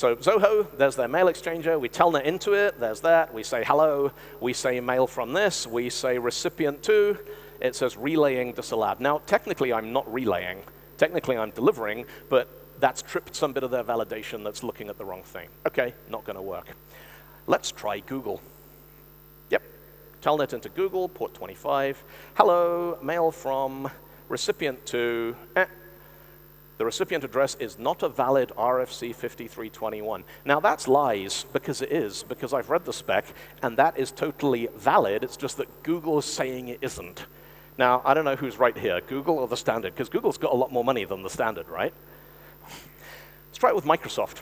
So Zoho, there's their mail exchanger. We telnet into it. There's that. We say hello. We say mail from this. We say recipient to. It says relaying disallowed. Now, technically, I'm not relaying. Technically, I'm delivering, but that's tripped some bit of their validation that's looking at the wrong thing. OK, not going to work. Let's try Google. Yep, telnet into Google, port 25. Hello, mail from recipient to. Eh. The recipient address is not a valid RFC 5321. Now that's lies, because it is, because I've read the spec, and that is totally valid. It's just that Google is saying it isn't. Now, I don't know who's right here, Google or the standard, because Google's got a lot more money than the standard, right? Let's try it with Microsoft.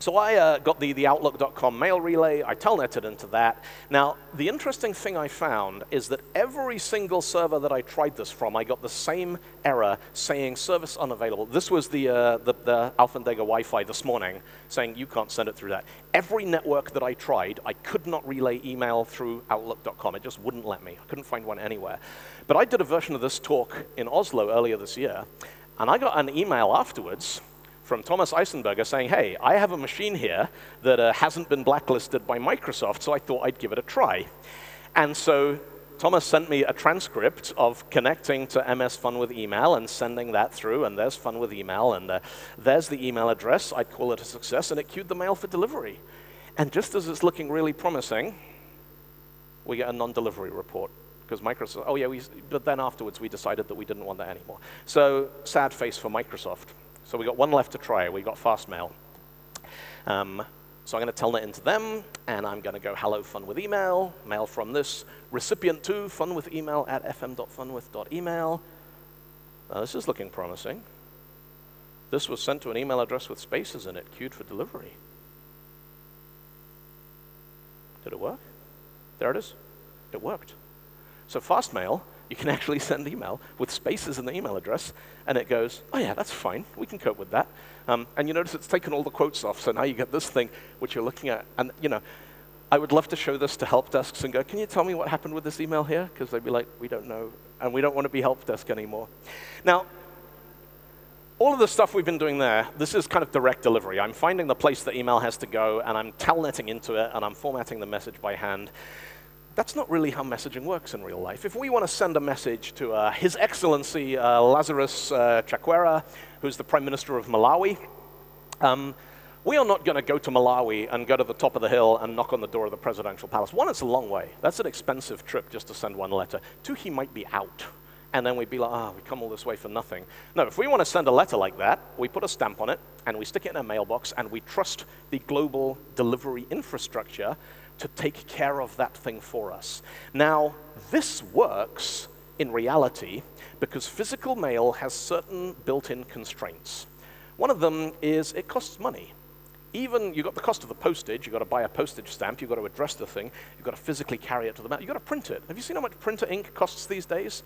So I uh, got the, the Outlook.com mail relay, I telneted into that. Now, the interesting thing I found is that every single server that I tried this from, I got the same error saying service unavailable. This was the, uh, the, the Alfândega Wi-Fi this morning saying you can't send it through that. Every network that I tried, I could not relay email through Outlook.com. It just wouldn't let me. I couldn't find one anywhere. But I did a version of this talk in Oslo earlier this year, and I got an email afterwards from Thomas Eisenberger saying, hey, I have a machine here that uh, hasn't been blacklisted by Microsoft, so I thought I'd give it a try. And so Thomas sent me a transcript of connecting to MS Fun with email and sending that through, and there's Fun with email, and uh, there's the email address. I'd call it a success, and it queued the mail for delivery. And just as it's looking really promising, we get a non-delivery report because Microsoft, oh yeah, we, but then afterwards we decided that we didn't want that anymore. So sad face for Microsoft. So we got one left to try. We've got Fastmail. Um, so I'm going to telnet into them, and I'm going to go hello fun with email, mail from this recipient to fun with email at fm.funwith.email. Now, this is looking promising. This was sent to an email address with spaces in it, queued for delivery. Did it work? There it is. It worked. So Fastmail you can actually send email with spaces in the email address, and it goes, oh yeah, that's fine, we can cope with that. Um, and you notice it's taken all the quotes off, so now you get this thing which you're looking at. And you know, I would love to show this to help desks and go, can you tell me what happened with this email here? Because they'd be like, we don't know, and we don't want to be help desk anymore. Now, all of the stuff we've been doing there, this is kind of direct delivery. I'm finding the place the email has to go, and I'm telnetting into it, and I'm formatting the message by hand. That's not really how messaging works in real life. If we want to send a message to uh, His Excellency uh, Lazarus uh, Chakwera, who's the Prime Minister of Malawi, um, we are not going to go to Malawi and go to the top of the hill and knock on the door of the presidential palace. One, it's a long way. That's an expensive trip just to send one letter. Two, he might be out. And then we'd be like, ah, oh, we come all this way for nothing. No, if we want to send a letter like that, we put a stamp on it and we stick it in a mailbox and we trust the global delivery infrastructure to take care of that thing for us. Now, this works in reality because physical mail has certain built-in constraints. One of them is it costs money. Even you've got the cost of the postage, you've got to buy a postage stamp, you've got to address the thing, you've got to physically carry it to the mail, you've got to print it. Have you seen how much printer ink costs these days?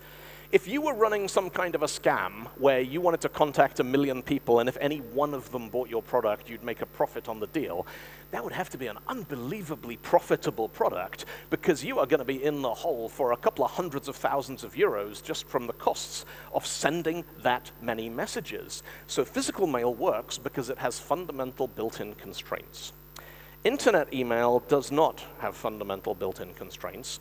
If you were running some kind of a scam where you wanted to contact a million people and if any one of them bought your product, you'd make a profit on the deal, that would have to be an unbelievably profitable product because you are going to be in the hole for a couple of hundreds of thousands of euros just from the costs of sending that many messages. So physical mail works because it has fundamental built-in constraints. Internet email does not have fundamental built-in constraints.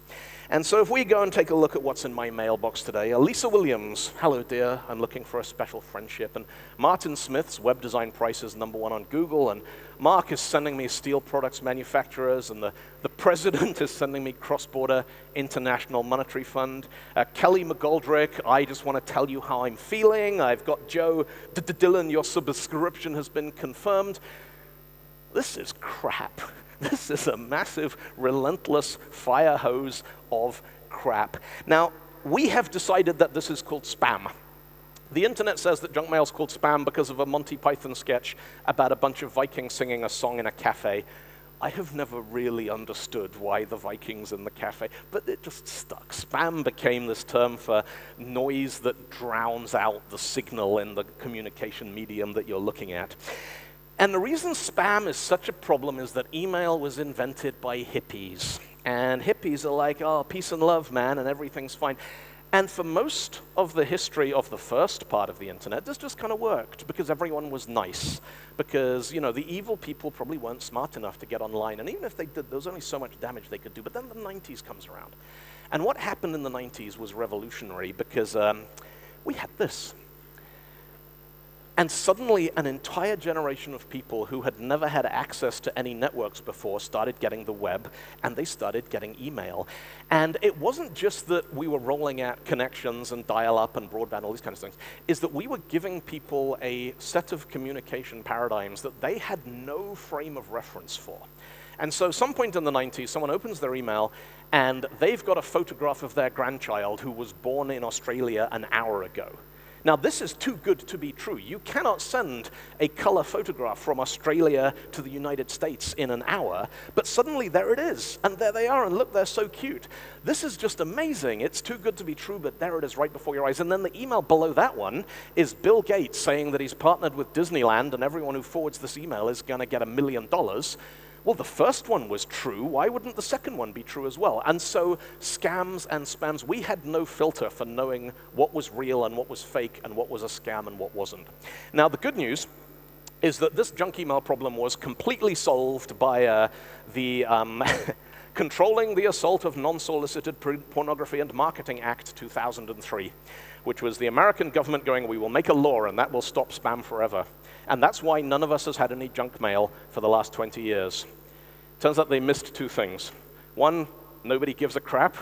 And so if we go and take a look at what's in my mailbox today, Elisa Williams, hello dear, I'm looking for a special friendship. And Martin Smith's web design price is number one on Google. And Mark is sending me steel products manufacturers. And the, the president is sending me cross-border international monetary fund. Uh, Kelly McGoldrick, I just want to tell you how I'm feeling. I've got Joe D -D Dylan, your subscription has been confirmed this is crap. This is a massive, relentless fire hose of crap. Now, we have decided that this is called spam. The internet says that junk mail is called spam because of a Monty Python sketch about a bunch of Vikings singing a song in a cafe. I have never really understood why the Vikings in the cafe, but it just stuck. Spam became this term for noise that drowns out the signal in the communication medium that you're looking at. And the reason spam is such a problem is that email was invented by hippies. And hippies are like, oh, peace and love, man, and everything's fine. And for most of the history of the first part of the internet, this just kind of worked because everyone was nice. Because, you know, the evil people probably weren't smart enough to get online. And even if they did, there was only so much damage they could do. But then the 90s comes around. And what happened in the 90s was revolutionary because um, we had this. And suddenly, an entire generation of people who had never had access to any networks before started getting the web and they started getting email. And it wasn't just that we were rolling out connections and dial up and broadband, all these kinds of things, is that we were giving people a set of communication paradigms that they had no frame of reference for. And so, some point in the 90s, someone opens their email and they've got a photograph of their grandchild who was born in Australia an hour ago. Now, this is too good to be true. You cannot send a color photograph from Australia to the United States in an hour, but suddenly there it is, and there they are, and look, they're so cute. This is just amazing. It's too good to be true, but there it is right before your eyes. And then the email below that one is Bill Gates saying that he's partnered with Disneyland, and everyone who forwards this email is going to get a million dollars. Well, the first one was true. Why wouldn't the second one be true as well? And so, scams and spams, we had no filter for knowing what was real and what was fake and what was a scam and what wasn't. Now, the good news is that this junk email problem was completely solved by uh, the um, Controlling the Assault of Non-Solicited Pornography and Marketing Act 2003, which was the American government going, we will make a law and that will stop spam forever. And that's why none of us has had any junk mail for the last 20 years. Turns out they missed two things. One, nobody gives a crap.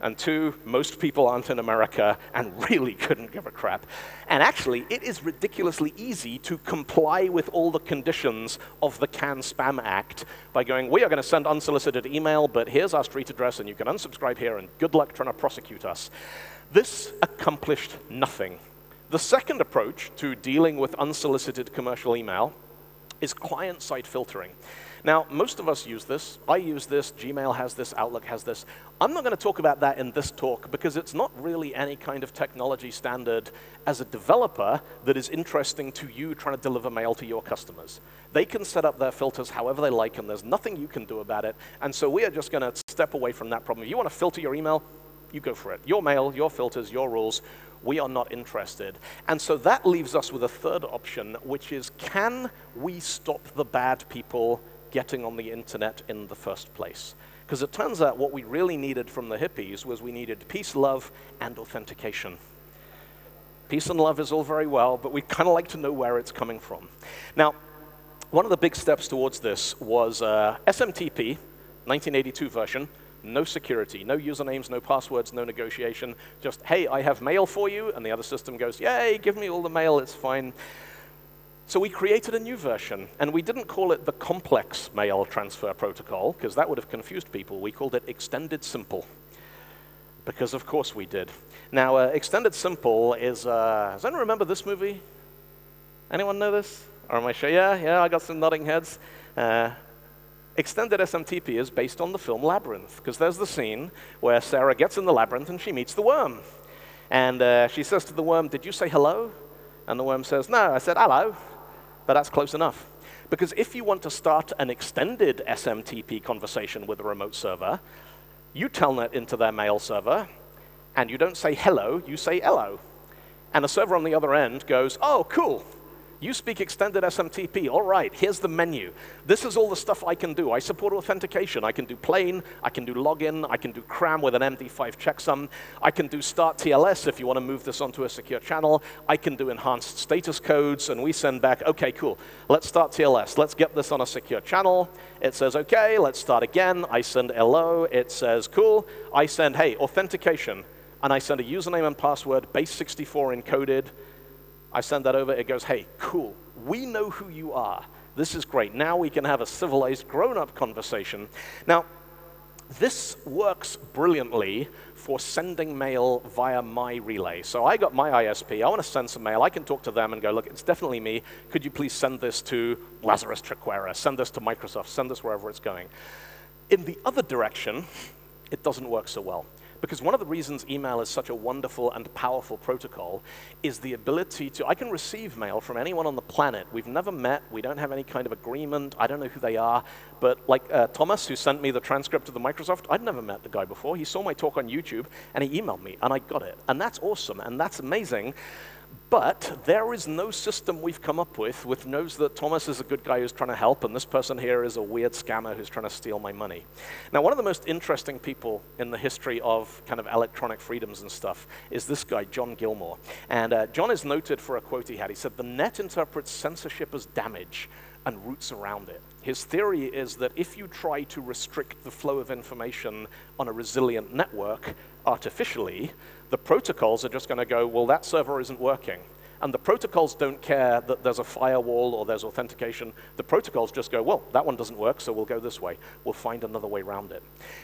And two, most people aren't in America and really couldn't give a crap. And actually, it is ridiculously easy to comply with all the conditions of the CAN Spam Act by going, we are going to send unsolicited email, but here's our street address, and you can unsubscribe here, and good luck trying to prosecute us. This accomplished nothing. The second approach to dealing with unsolicited commercial email is client-side filtering. Now, most of us use this. I use this. Gmail has this. Outlook has this. I'm not going to talk about that in this talk because it's not really any kind of technology standard as a developer that is interesting to you trying to deliver mail to your customers. They can set up their filters however they like, and there's nothing you can do about it. And so we are just going to step away from that problem. If you want to filter your email, you go for it. Your mail, your filters, your rules we are not interested. And so that leaves us with a third option, which is can we stop the bad people getting on the internet in the first place? Because it turns out what we really needed from the hippies was we needed peace, love, and authentication. Peace and love is all very well, but we kind of like to know where it's coming from. Now, one of the big steps towards this was uh, SMTP, 1982 version, no security, no usernames, no passwords, no negotiation. Just, hey, I have mail for you. And the other system goes, yay, give me all the mail, it's fine. So we created a new version, and we didn't call it the complex mail transfer protocol, because that would have confused people. We called it extended simple, because of course we did. Now, uh, extended simple is, uh, does anyone remember this movie? Anyone know this? Or am I sure? Yeah, yeah, I got some nodding heads. Uh, Extended SMTP is based on the film Labyrinth, because there's the scene where Sarah gets in the labyrinth and she meets the worm. And uh, she says to the worm, Did you say hello? And the worm says, No, I said hello, but that's close enough. Because if you want to start an extended SMTP conversation with a remote server, you telnet into their mail server, and you don't say hello, you say EHLO. And the server on the other end goes, Oh, cool, you speak extended SMTP. All right, here's the menu. This is all the stuff I can do. I support authentication. I can do plain, I can do login, I can do CRAM with an MD5 checksum. I can do start TLS if you want to move this onto a secure channel. I can do enhanced status codes, and we send back, okay, cool, let's start TLS. Let's get this on a secure channel. It says, okay, let's start again. I send hello. It says, cool. I send, hey, authentication. And I send a username and password, base 64 encoded. I send that over, it goes, hey, cool, we know who you are. This is great. Now we can have a civilized, grown up conversation. Now, this works brilliantly for sending mail via my relay. So I got my ISP, I want to send some mail, I can talk to them and go, look, it's definitely me. Could you please send this to Lazarus Chakwera, send this to Microsoft, send this wherever it's going. In the other direction, it doesn't work so well. Because one of the reasons email is such a wonderful and powerful protocol is the ability to, I can receive mail from anyone on the planet. We've never met, we don't have any kind of agreement, I don't know who they are, but like uh, Thomas, who sent me the transcript of the Microsoft, I'd never met the guy before. He saw my talk on YouTube and he emailed me and I got it. And that's awesome and that's amazing. But there is no system we've come up with which knows that Thomas is a good guy who's trying to help and this person here is a weird scammer who's trying to steal my money. Now, one of the most interesting people in the history of kind of electronic freedoms and stuff is this guy, John Gilmore. And uh, John is noted for a quote he had. He said, The net interprets censorship as damage and routes around it. His theory is that if you try to restrict the flow of information on a resilient network artificially, the protocols are just going to go, well, that server isn't working. And the protocols don't care that there's a firewall or there's authentication. The protocols just go, well, that one doesn't work, so we'll go this way. We'll find another way around it.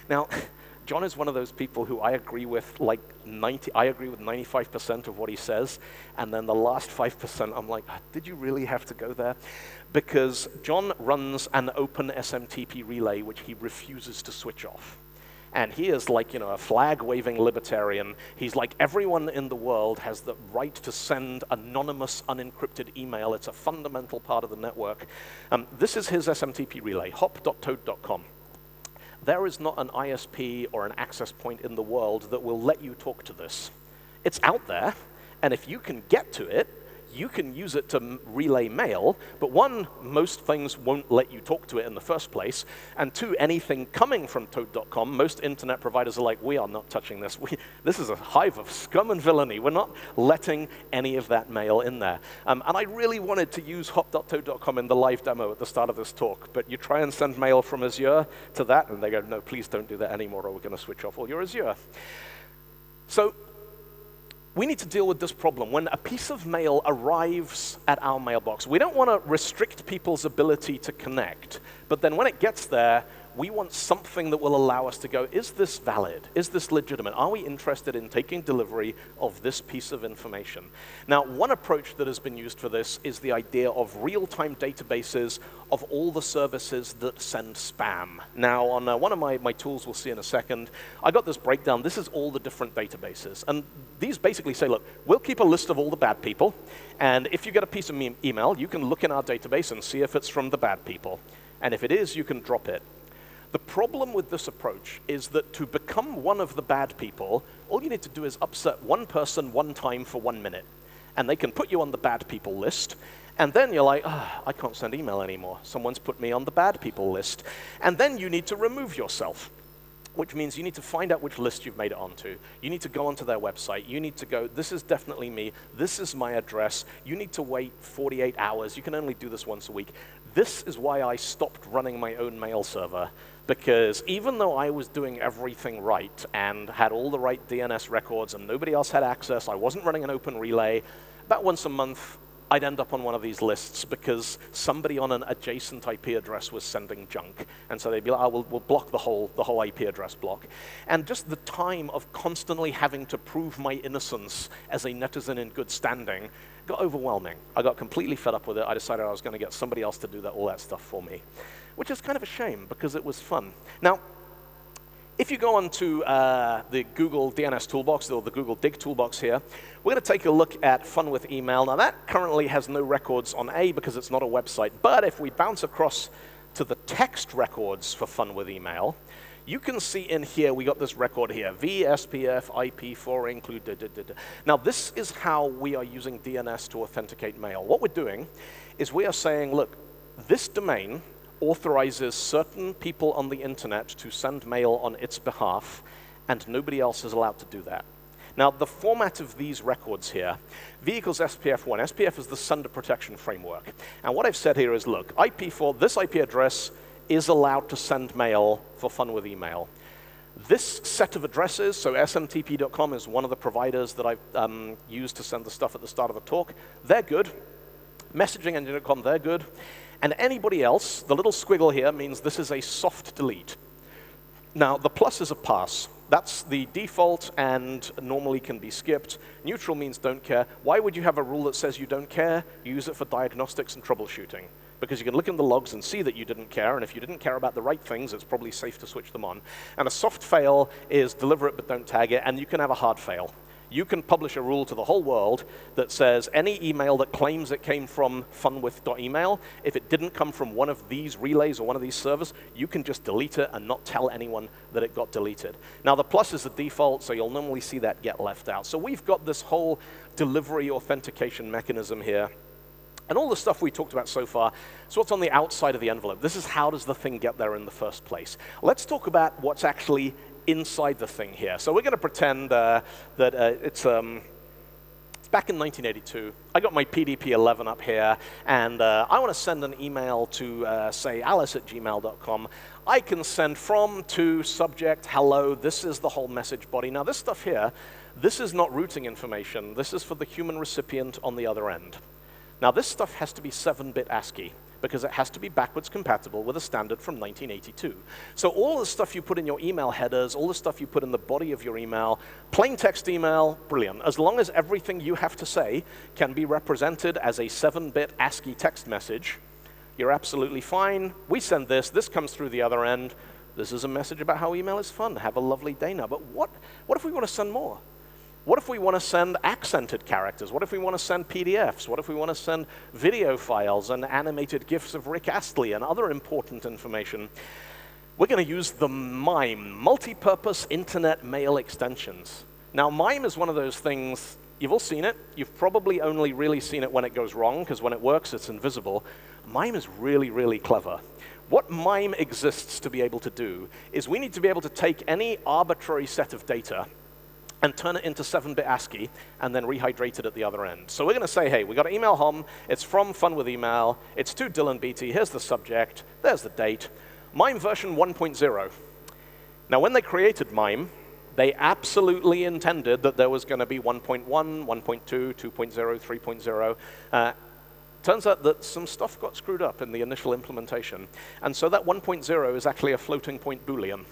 Now, John is one of those people who I agree with like 90, I agree with 95% of what he says. And then the last 5%, I'm like, ah, did you really have to go there? Because John runs an open SMTP relay, which he refuses to switch off. And he is like, you know, a flag waving libertarian. He's like, everyone in the world has the right to send anonymous, unencrypted email. It's a fundamental part of the network. Um, this is his SMTP relay, hop.toad.com. There is not an ISP or an access point in the world that will let you talk to this. It's out there, and if you can get to it, you can use it to relay mail, but one, most things won't let you talk to it in the first place, and two, anything coming from Toad.com, most internet providers are like, we are not touching this. We, this is a hive of scum and villainy. We're not letting any of that mail in there. Um, and I really wanted to use hop.toad.com in the live demo at the start of this talk, but you try and send mail from Azure to that, and they go, no, please don't do that anymore, or we're going to switch off all your Azure. So we need to deal with this problem. When a piece of mail arrives at our mailbox, we don't want to restrict people's ability to connect, but then when it gets there, we want something that will allow us to go, is this valid? Is this legitimate? Are we interested in taking delivery of this piece of information? Now, one approach that has been used for this is the idea of real-time databases of all the services that send spam. Now, on uh, one of my, my tools we'll see in a second, I got this breakdown. This is all the different databases. And these basically say, look, we'll keep a list of all the bad people, and if you get a piece of email, you can look in our database and see if it's from the bad people. And if it is, you can drop it. The problem with this approach is that to become one of the bad people, all you need to do is upset one person one time for one minute. And they can put you on the bad people list. And then you're like, oh, I can't send email anymore. Someone's put me on the bad people list. And then you need to remove yourself which means you need to find out which list you've made it onto. You need to go onto their website. You need to go, this is definitely me. This is my address. You need to wait 48 hours. You can only do this once a week. This is why I stopped running my own mail server because even though I was doing everything right and had all the right DNS records and nobody else had access, I wasn't running an open relay, about once a month I'd end up on one of these lists because somebody on an adjacent IP address was sending junk. And so they'd be like, oh, we'll, we'll block the whole, the whole IP address block. And just the time of constantly having to prove my innocence as a netizen in good standing got overwhelming. I got completely fed up with it. I decided I was going to get somebody else to do that, all that stuff for me which is kind of a shame because it was fun. Now, if you go onto uh, the Google DNS toolbox or the Google Dig toolbox here, we're going to take a look at Fun with Email. Now, that currently has no records on A because it's not a website. But if we bounce across to the text records for Fun with Email, you can see in here, we got this record here, VSPF, IP4 include. Da, da, da, now, this is how we are using DNS to authenticate mail. What we're doing is we are saying, look, this domain authorizes certain people on the internet to send mail on its behalf, and nobody else is allowed to do that. Now, the format of these records here, V equals SPF1. SPF is the sender protection framework. And what I've said here is, look, IP4, this IP address is allowed to send mail for fun with email. This set of addresses, so smtp.com is one of the providers that I've um, used to send the stuff at the start of the talk. They're good. Messaging they're good. And anybody else, the little squiggle here means this is a soft delete. Now, the plus is a pass. That's the default and normally can be skipped. Neutral means don't care. Why would you have a rule that says you don't care? use it for diagnostics and troubleshooting. Because you can look in the logs and see that you didn't care, and if you didn't care about the right things, it's probably safe to switch them on. And a soft fail is deliver it but don't tag it, and you can have a hard fail you can publish a rule to the whole world that says any email that claims it came from funwith.email, if it didn't come from one of these relays or one of these servers, you can just delete it and not tell anyone that it got deleted. Now, the plus is the default, so you'll normally see that get left out. So we've got this whole delivery authentication mechanism here. And all the stuff we talked about so far, so what's on the outside of the envelope? This is how does the thing get there in the first place. Let's talk about what's actually inside the thing here. So we're going to pretend uh, that uh, it's um, back in 1982. I got my PDP-11 up here, and uh, I want to send an email to, uh, say, alice at gmail.com. I can send from to subject, hello, this is the whole message body. Now, this stuff here, this is not routing information. This is for the human recipient on the other end. Now, this stuff has to be 7-bit ASCII because it has to be backwards compatible with a standard from 1982. So all the stuff you put in your email headers, all the stuff you put in the body of your email, plain text email, brilliant. As long as everything you have to say can be represented as a 7-bit ASCII text message, you're absolutely fine. We send this, this comes through the other end. This is a message about how email is fun. Have a lovely day now. But what, what if we want to send more? What if we want to send accented characters? What if we want to send PDFs? What if we want to send video files and animated GIFs of Rick Astley and other important information? We're going to use the MIME, Multi-Purpose Internet Mail Extensions. Now, MIME is one of those things, you've all seen it. You've probably only really seen it when it goes wrong, because when it works, it's invisible. MIME is really, really clever. What MIME exists to be able to do is we need to be able to take any arbitrary set of data and turn it into 7-bit ASCII, and then rehydrate it at the other end. So we're going to say, hey, we got an email home. It's from Fun with Email. It's to Dylan Beattie. Here's the subject. There's the date. MIME version 1.0. Now, when they created MIME, they absolutely intended that there was going to be 1.1, 1.2, 2.0, 3.0. Uh, turns out that some stuff got screwed up in the initial implementation. And so that 1.0 is actually a floating point Boolean.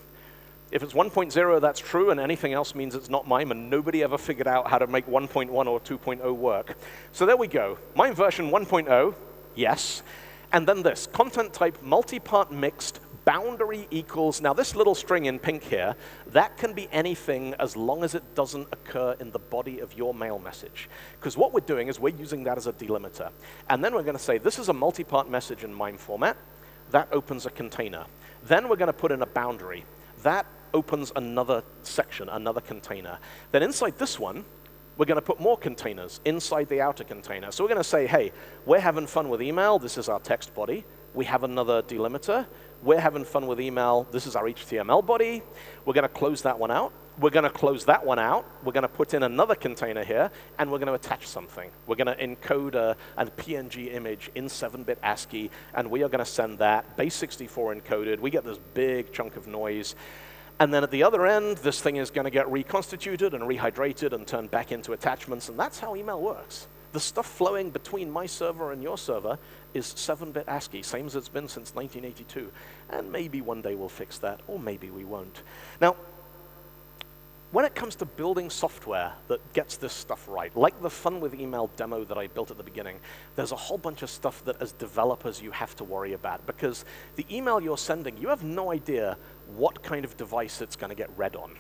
If it's 1.0, that's true, and anything else means it's not MIME, and nobody ever figured out how to make 1.1 or 2.0 work. So there we go. MIME version 1.0, yes. And then this, content type multi-part mixed boundary equals, now this little string in pink here, that can be anything as long as it doesn't occur in the body of your mail message. Because what we're doing is we're using that as a delimiter. And then we're going to say, this is a multi-part message in MIME format. That opens a container. Then we're going to put in a boundary. That opens another section, another container. Then inside this one, we're going to put more containers inside the outer container. So we're going to say, hey, we're having fun with email. This is our text body. We have another delimiter. We're having fun with email. This is our HTML body. We're going to close that one out. We're going to close that one out. We're going to put in another container here, and we're going to attach something. We're going to encode a, a PNG image in 7-bit ASCII, and we are going to send that base64 encoded. We get this big chunk of noise. And then at the other end, this thing is going to get reconstituted and rehydrated and turned back into attachments, and that's how email works. The stuff flowing between my server and your server is 7-bit ASCII, same as it's been since 1982. And maybe one day we'll fix that, or maybe we won't. Now, when it comes to building software that gets this stuff right, like the Fun with Email demo that I built at the beginning, there's a whole bunch of stuff that as developers you have to worry about because the email you're sending, you have no idea what kind of device it's going to get read on.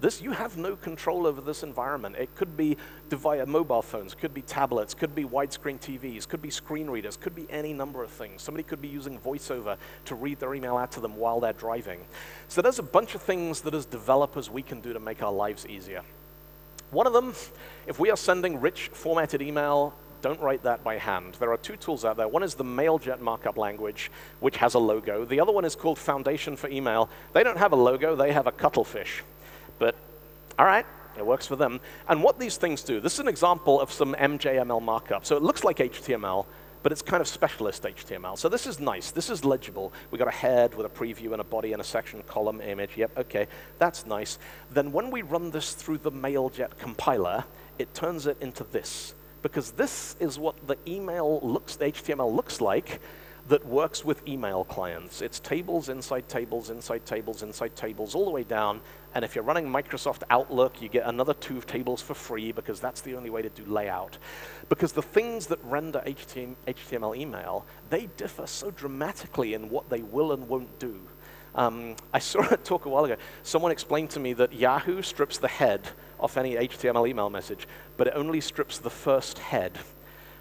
This, you have no control over this environment. It could be via mobile phones, could be tablets, could be widescreen TVs, could be screen readers, could be any number of things. Somebody could be using VoiceOver to read their email out to them while they're driving. So there's a bunch of things that as developers we can do to make our lives easier. One of them, if we are sending rich formatted email, don't write that by hand. There are two tools out there. One is the Mailjet markup language, which has a logo. The other one is called Foundation for Email. They don't have a logo, they have a cuttlefish. But all right, it works for them. And what these things do, this is an example of some MJML markup. So it looks like HTML, but it's kind of specialist HTML. So this is nice. This is legible. We got a head with a preview and a body and a section, column, image. Yep, okay, that's nice. Then when we run this through the Mailjet compiler, it turns it into this. Because this is what the email looks, the HTML looks like that works with email clients. It's tables inside tables, inside tables, inside tables, all the way down. And if you're running Microsoft Outlook, you get another two tables for free because that's the only way to do layout. Because the things that render HTML email, they differ so dramatically in what they will and won't do. Um, I saw a talk a while ago. Someone explained to me that Yahoo strips the head off any HTML email message, but it only strips the first head.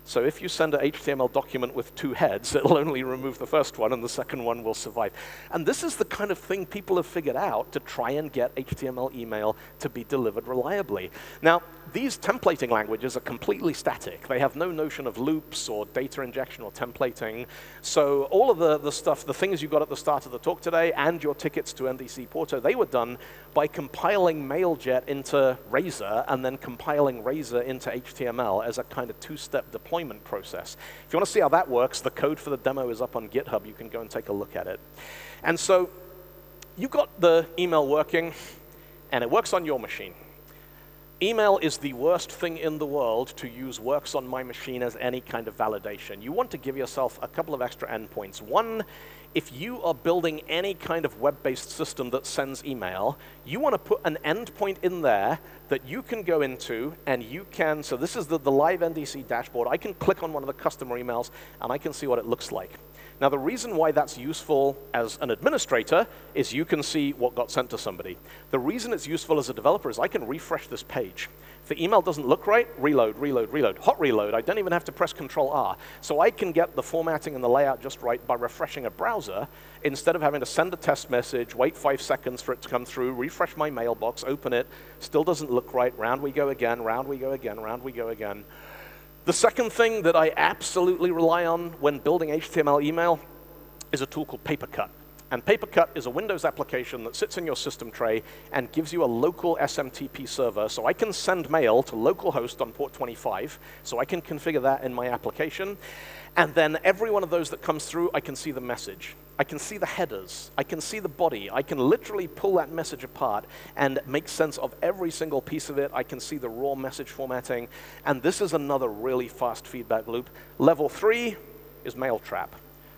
So if you send an HTML document with two heads, it'll only remove the first one and the second one will survive. And this is the kind of thing people have figured out to try and get HTML email to be delivered reliably. Now, these templating languages are completely static. They have no notion of loops or data injection or templating. So all of the, the stuff, the things you got at the start of the talk today and your tickets to NDC Porto, they were done by compiling MailJet into Razor and then compiling Razor into HTML as a kind of two-step deployment process. If you want to see how that works, the code for the demo is up on GitHub. You can go and take a look at it. And so you've got the email working, and it works on your machine. Email is the worst thing in the world to use works on my machine as any kind of validation. You want to give yourself a couple of extra endpoints. One, if you are building any kind of web-based system that sends email, you want to put an endpoint in there that you can go into and you can, so this is the, the live NDC dashboard. I can click on one of the customer emails and I can see what it looks like. Now, the reason why that's useful as an administrator is you can see what got sent to somebody. The reason it's useful as a developer is I can refresh this page. If the email doesn't look right, reload, reload, reload, hot reload. I don't even have to press Control R. So I can get the formatting and the layout just right by refreshing a browser instead of having to send a test message, wait five seconds for it to come through, refresh my mailbox, open it, still doesn't look right, round we go again, round we go again, round we go again. The second thing that I absolutely rely on when building HTML email is a tool called Papercut. And Papercut is a Windows application that sits in your system tray and gives you a local SMTP server. So I can send mail to localhost on port 25. So I can configure that in my application. And then every one of those that comes through, I can see the message. I can see the headers. I can see the body. I can literally pull that message apart and make sense of every single piece of it. I can see the raw message formatting. And this is another really fast feedback loop. Level three is Mailtrap.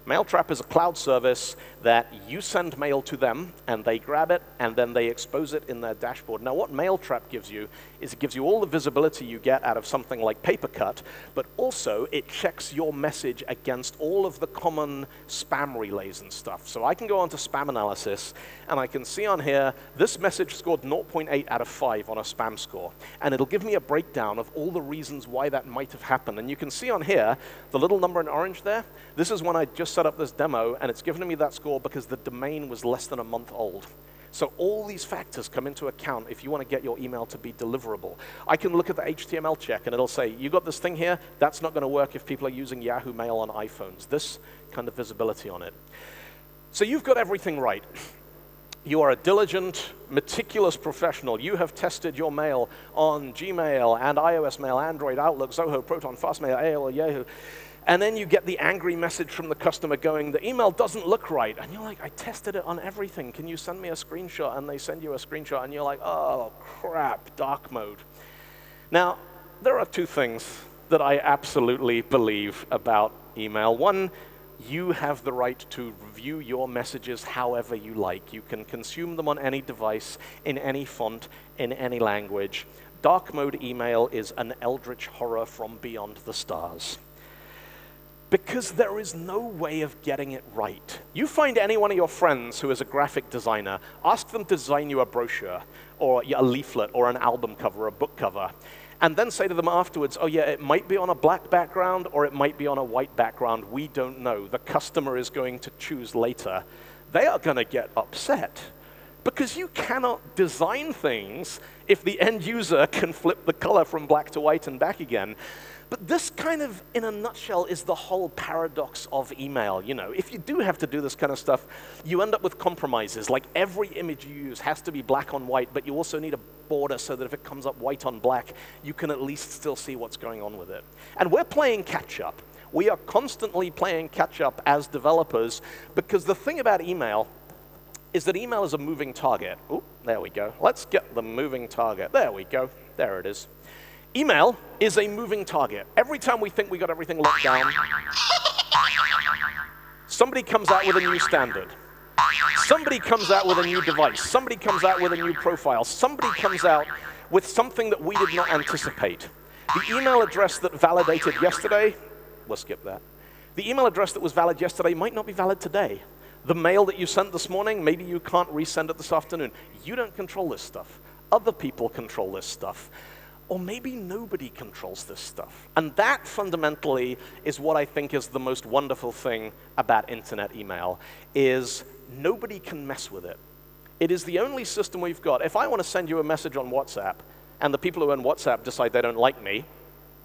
Mailtrap is a cloud service that you send mail to them, and they grab it, and then they expose it in their dashboard. Now, what Mailtrap gives you is it gives you all the visibility you get out of something like Papercut, but also it checks your message against all of the common spam relays and stuff. So I can go onto spam analysis, and I can see on here, this message scored 0.8 out of 5 on a spam score. And it'll give me a breakdown of all the reasons why that might have happened. And you can see on here, the little number in orange there, this is when I just set up this demo, and it's given me that score because the domain was less than a month old. So all these factors come into account if you want to get your email to be deliverable. I can look at the HTML check, and it'll say, you got this thing here, that's not going to work if people are using Yahoo Mail on iPhones. This kind of visibility on it. So you've got everything right. You are a diligent, meticulous professional. You have tested your mail on Gmail and iOS Mail, Android, Outlook, Zoho, Proton, Fastmail, AOL, Yahoo. And then you get the angry message from the customer going, the email doesn't look right. And you're like, I tested it on everything. Can you send me a screenshot? And they send you a screenshot, and you're like, oh, crap, dark mode. Now, there are two things that I absolutely believe about email. One, you have the right to view your messages however you like. You can consume them on any device, in any font, in any language. Dark mode email is an eldritch horror from beyond the stars because there is no way of getting it right. You find any one of your friends who is a graphic designer, ask them to design you a brochure or a leaflet or an album cover, or a book cover, and then say to them afterwards, oh yeah, it might be on a black background or it might be on a white background. We don't know. The customer is going to choose later. They are going to get upset because you cannot design things if the end user can flip the color from black to white and back again. But this kind of, in a nutshell, is the whole paradox of email. You know, if you do have to do this kind of stuff, you end up with compromises. Like every image you use has to be black on white, but you also need a border so that if it comes up white on black, you can at least still see what's going on with it. And we're playing catch up. We are constantly playing catch up as developers because the thing about email is that email is a moving target. Oh, there we go. Let's get the moving target. There we go. There it is. Email is a moving target. Every time we think we got everything locked down, somebody comes out with a new standard. Somebody comes out with a new device. Somebody comes out with a new profile. Somebody comes out with something that we did not anticipate. The email address that validated yesterday, we'll skip that. The email address that was valid yesterday might not be valid today. The mail that you sent this morning, maybe you can't resend it this afternoon. You don't control this stuff. other people control this stuff. Or maybe nobody controls this stuff. And that fundamentally is what I think is the most wonderful thing about internet email is nobody can mess with it. It is the only system we've got. If I want to send you a message on WhatsApp and the people who own WhatsApp decide they don't like me,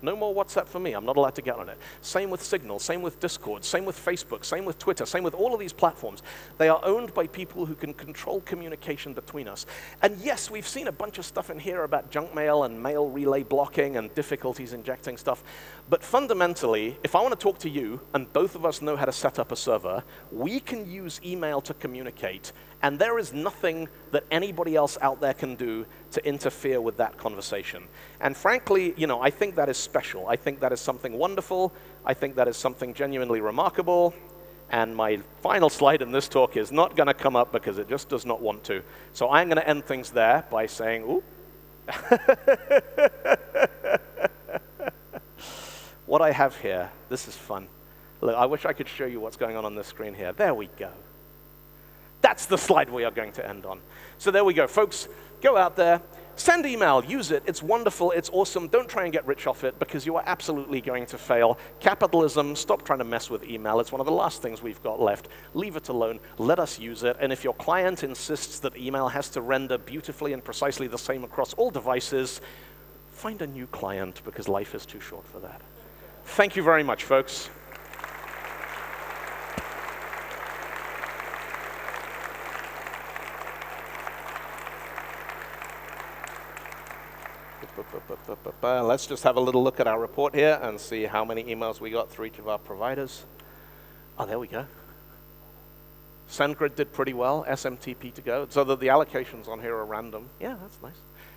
no more WhatsApp for me. I'm not allowed to get on it. Same with Signal, same with Discord, same with Facebook, same with Twitter, same with all of these platforms. They are owned by people who can control communication between us. And yes, we've seen a bunch of stuff in here about junk mail and mail relay blocking and difficulties injecting stuff. But fundamentally, if I want to talk to you and both of us know how to set up a server, we can use email to communicate and there is nothing that anybody else out there can do to interfere with that conversation. And frankly, you know, I think that is special. I think that is something wonderful. I think that is something genuinely remarkable. And my final slide in this talk is not going to come up because it just does not want to. So I'm going to end things there by saying, ooh. what I have here, this is fun. Look, I wish I could show you what's going on on this screen here. There we go. That's the slide we are going to end on. So there we go. Folks, go out there, send email, use it. It's wonderful, it's awesome. Don't try and get rich off it because you are absolutely going to fail. Capitalism, stop trying to mess with email. It's one of the last things we've got left. Leave it alone. Let us use it. And if your client insists that email has to render beautifully and precisely the same across all devices, find a new client because life is too short for that. Thank you very much, folks. Let's just have a little look at our report here and see how many emails we got through each of our providers. Oh, there we go. SendGrid did pretty well, SMTP2GO, so that the allocations on here are random. Yeah, that's nice.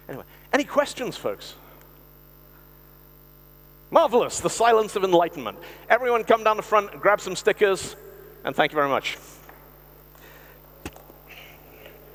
Anyway, any questions, folks? Marvelous, the silence of enlightenment. Everyone come down the front grab some stickers, and thank you very much.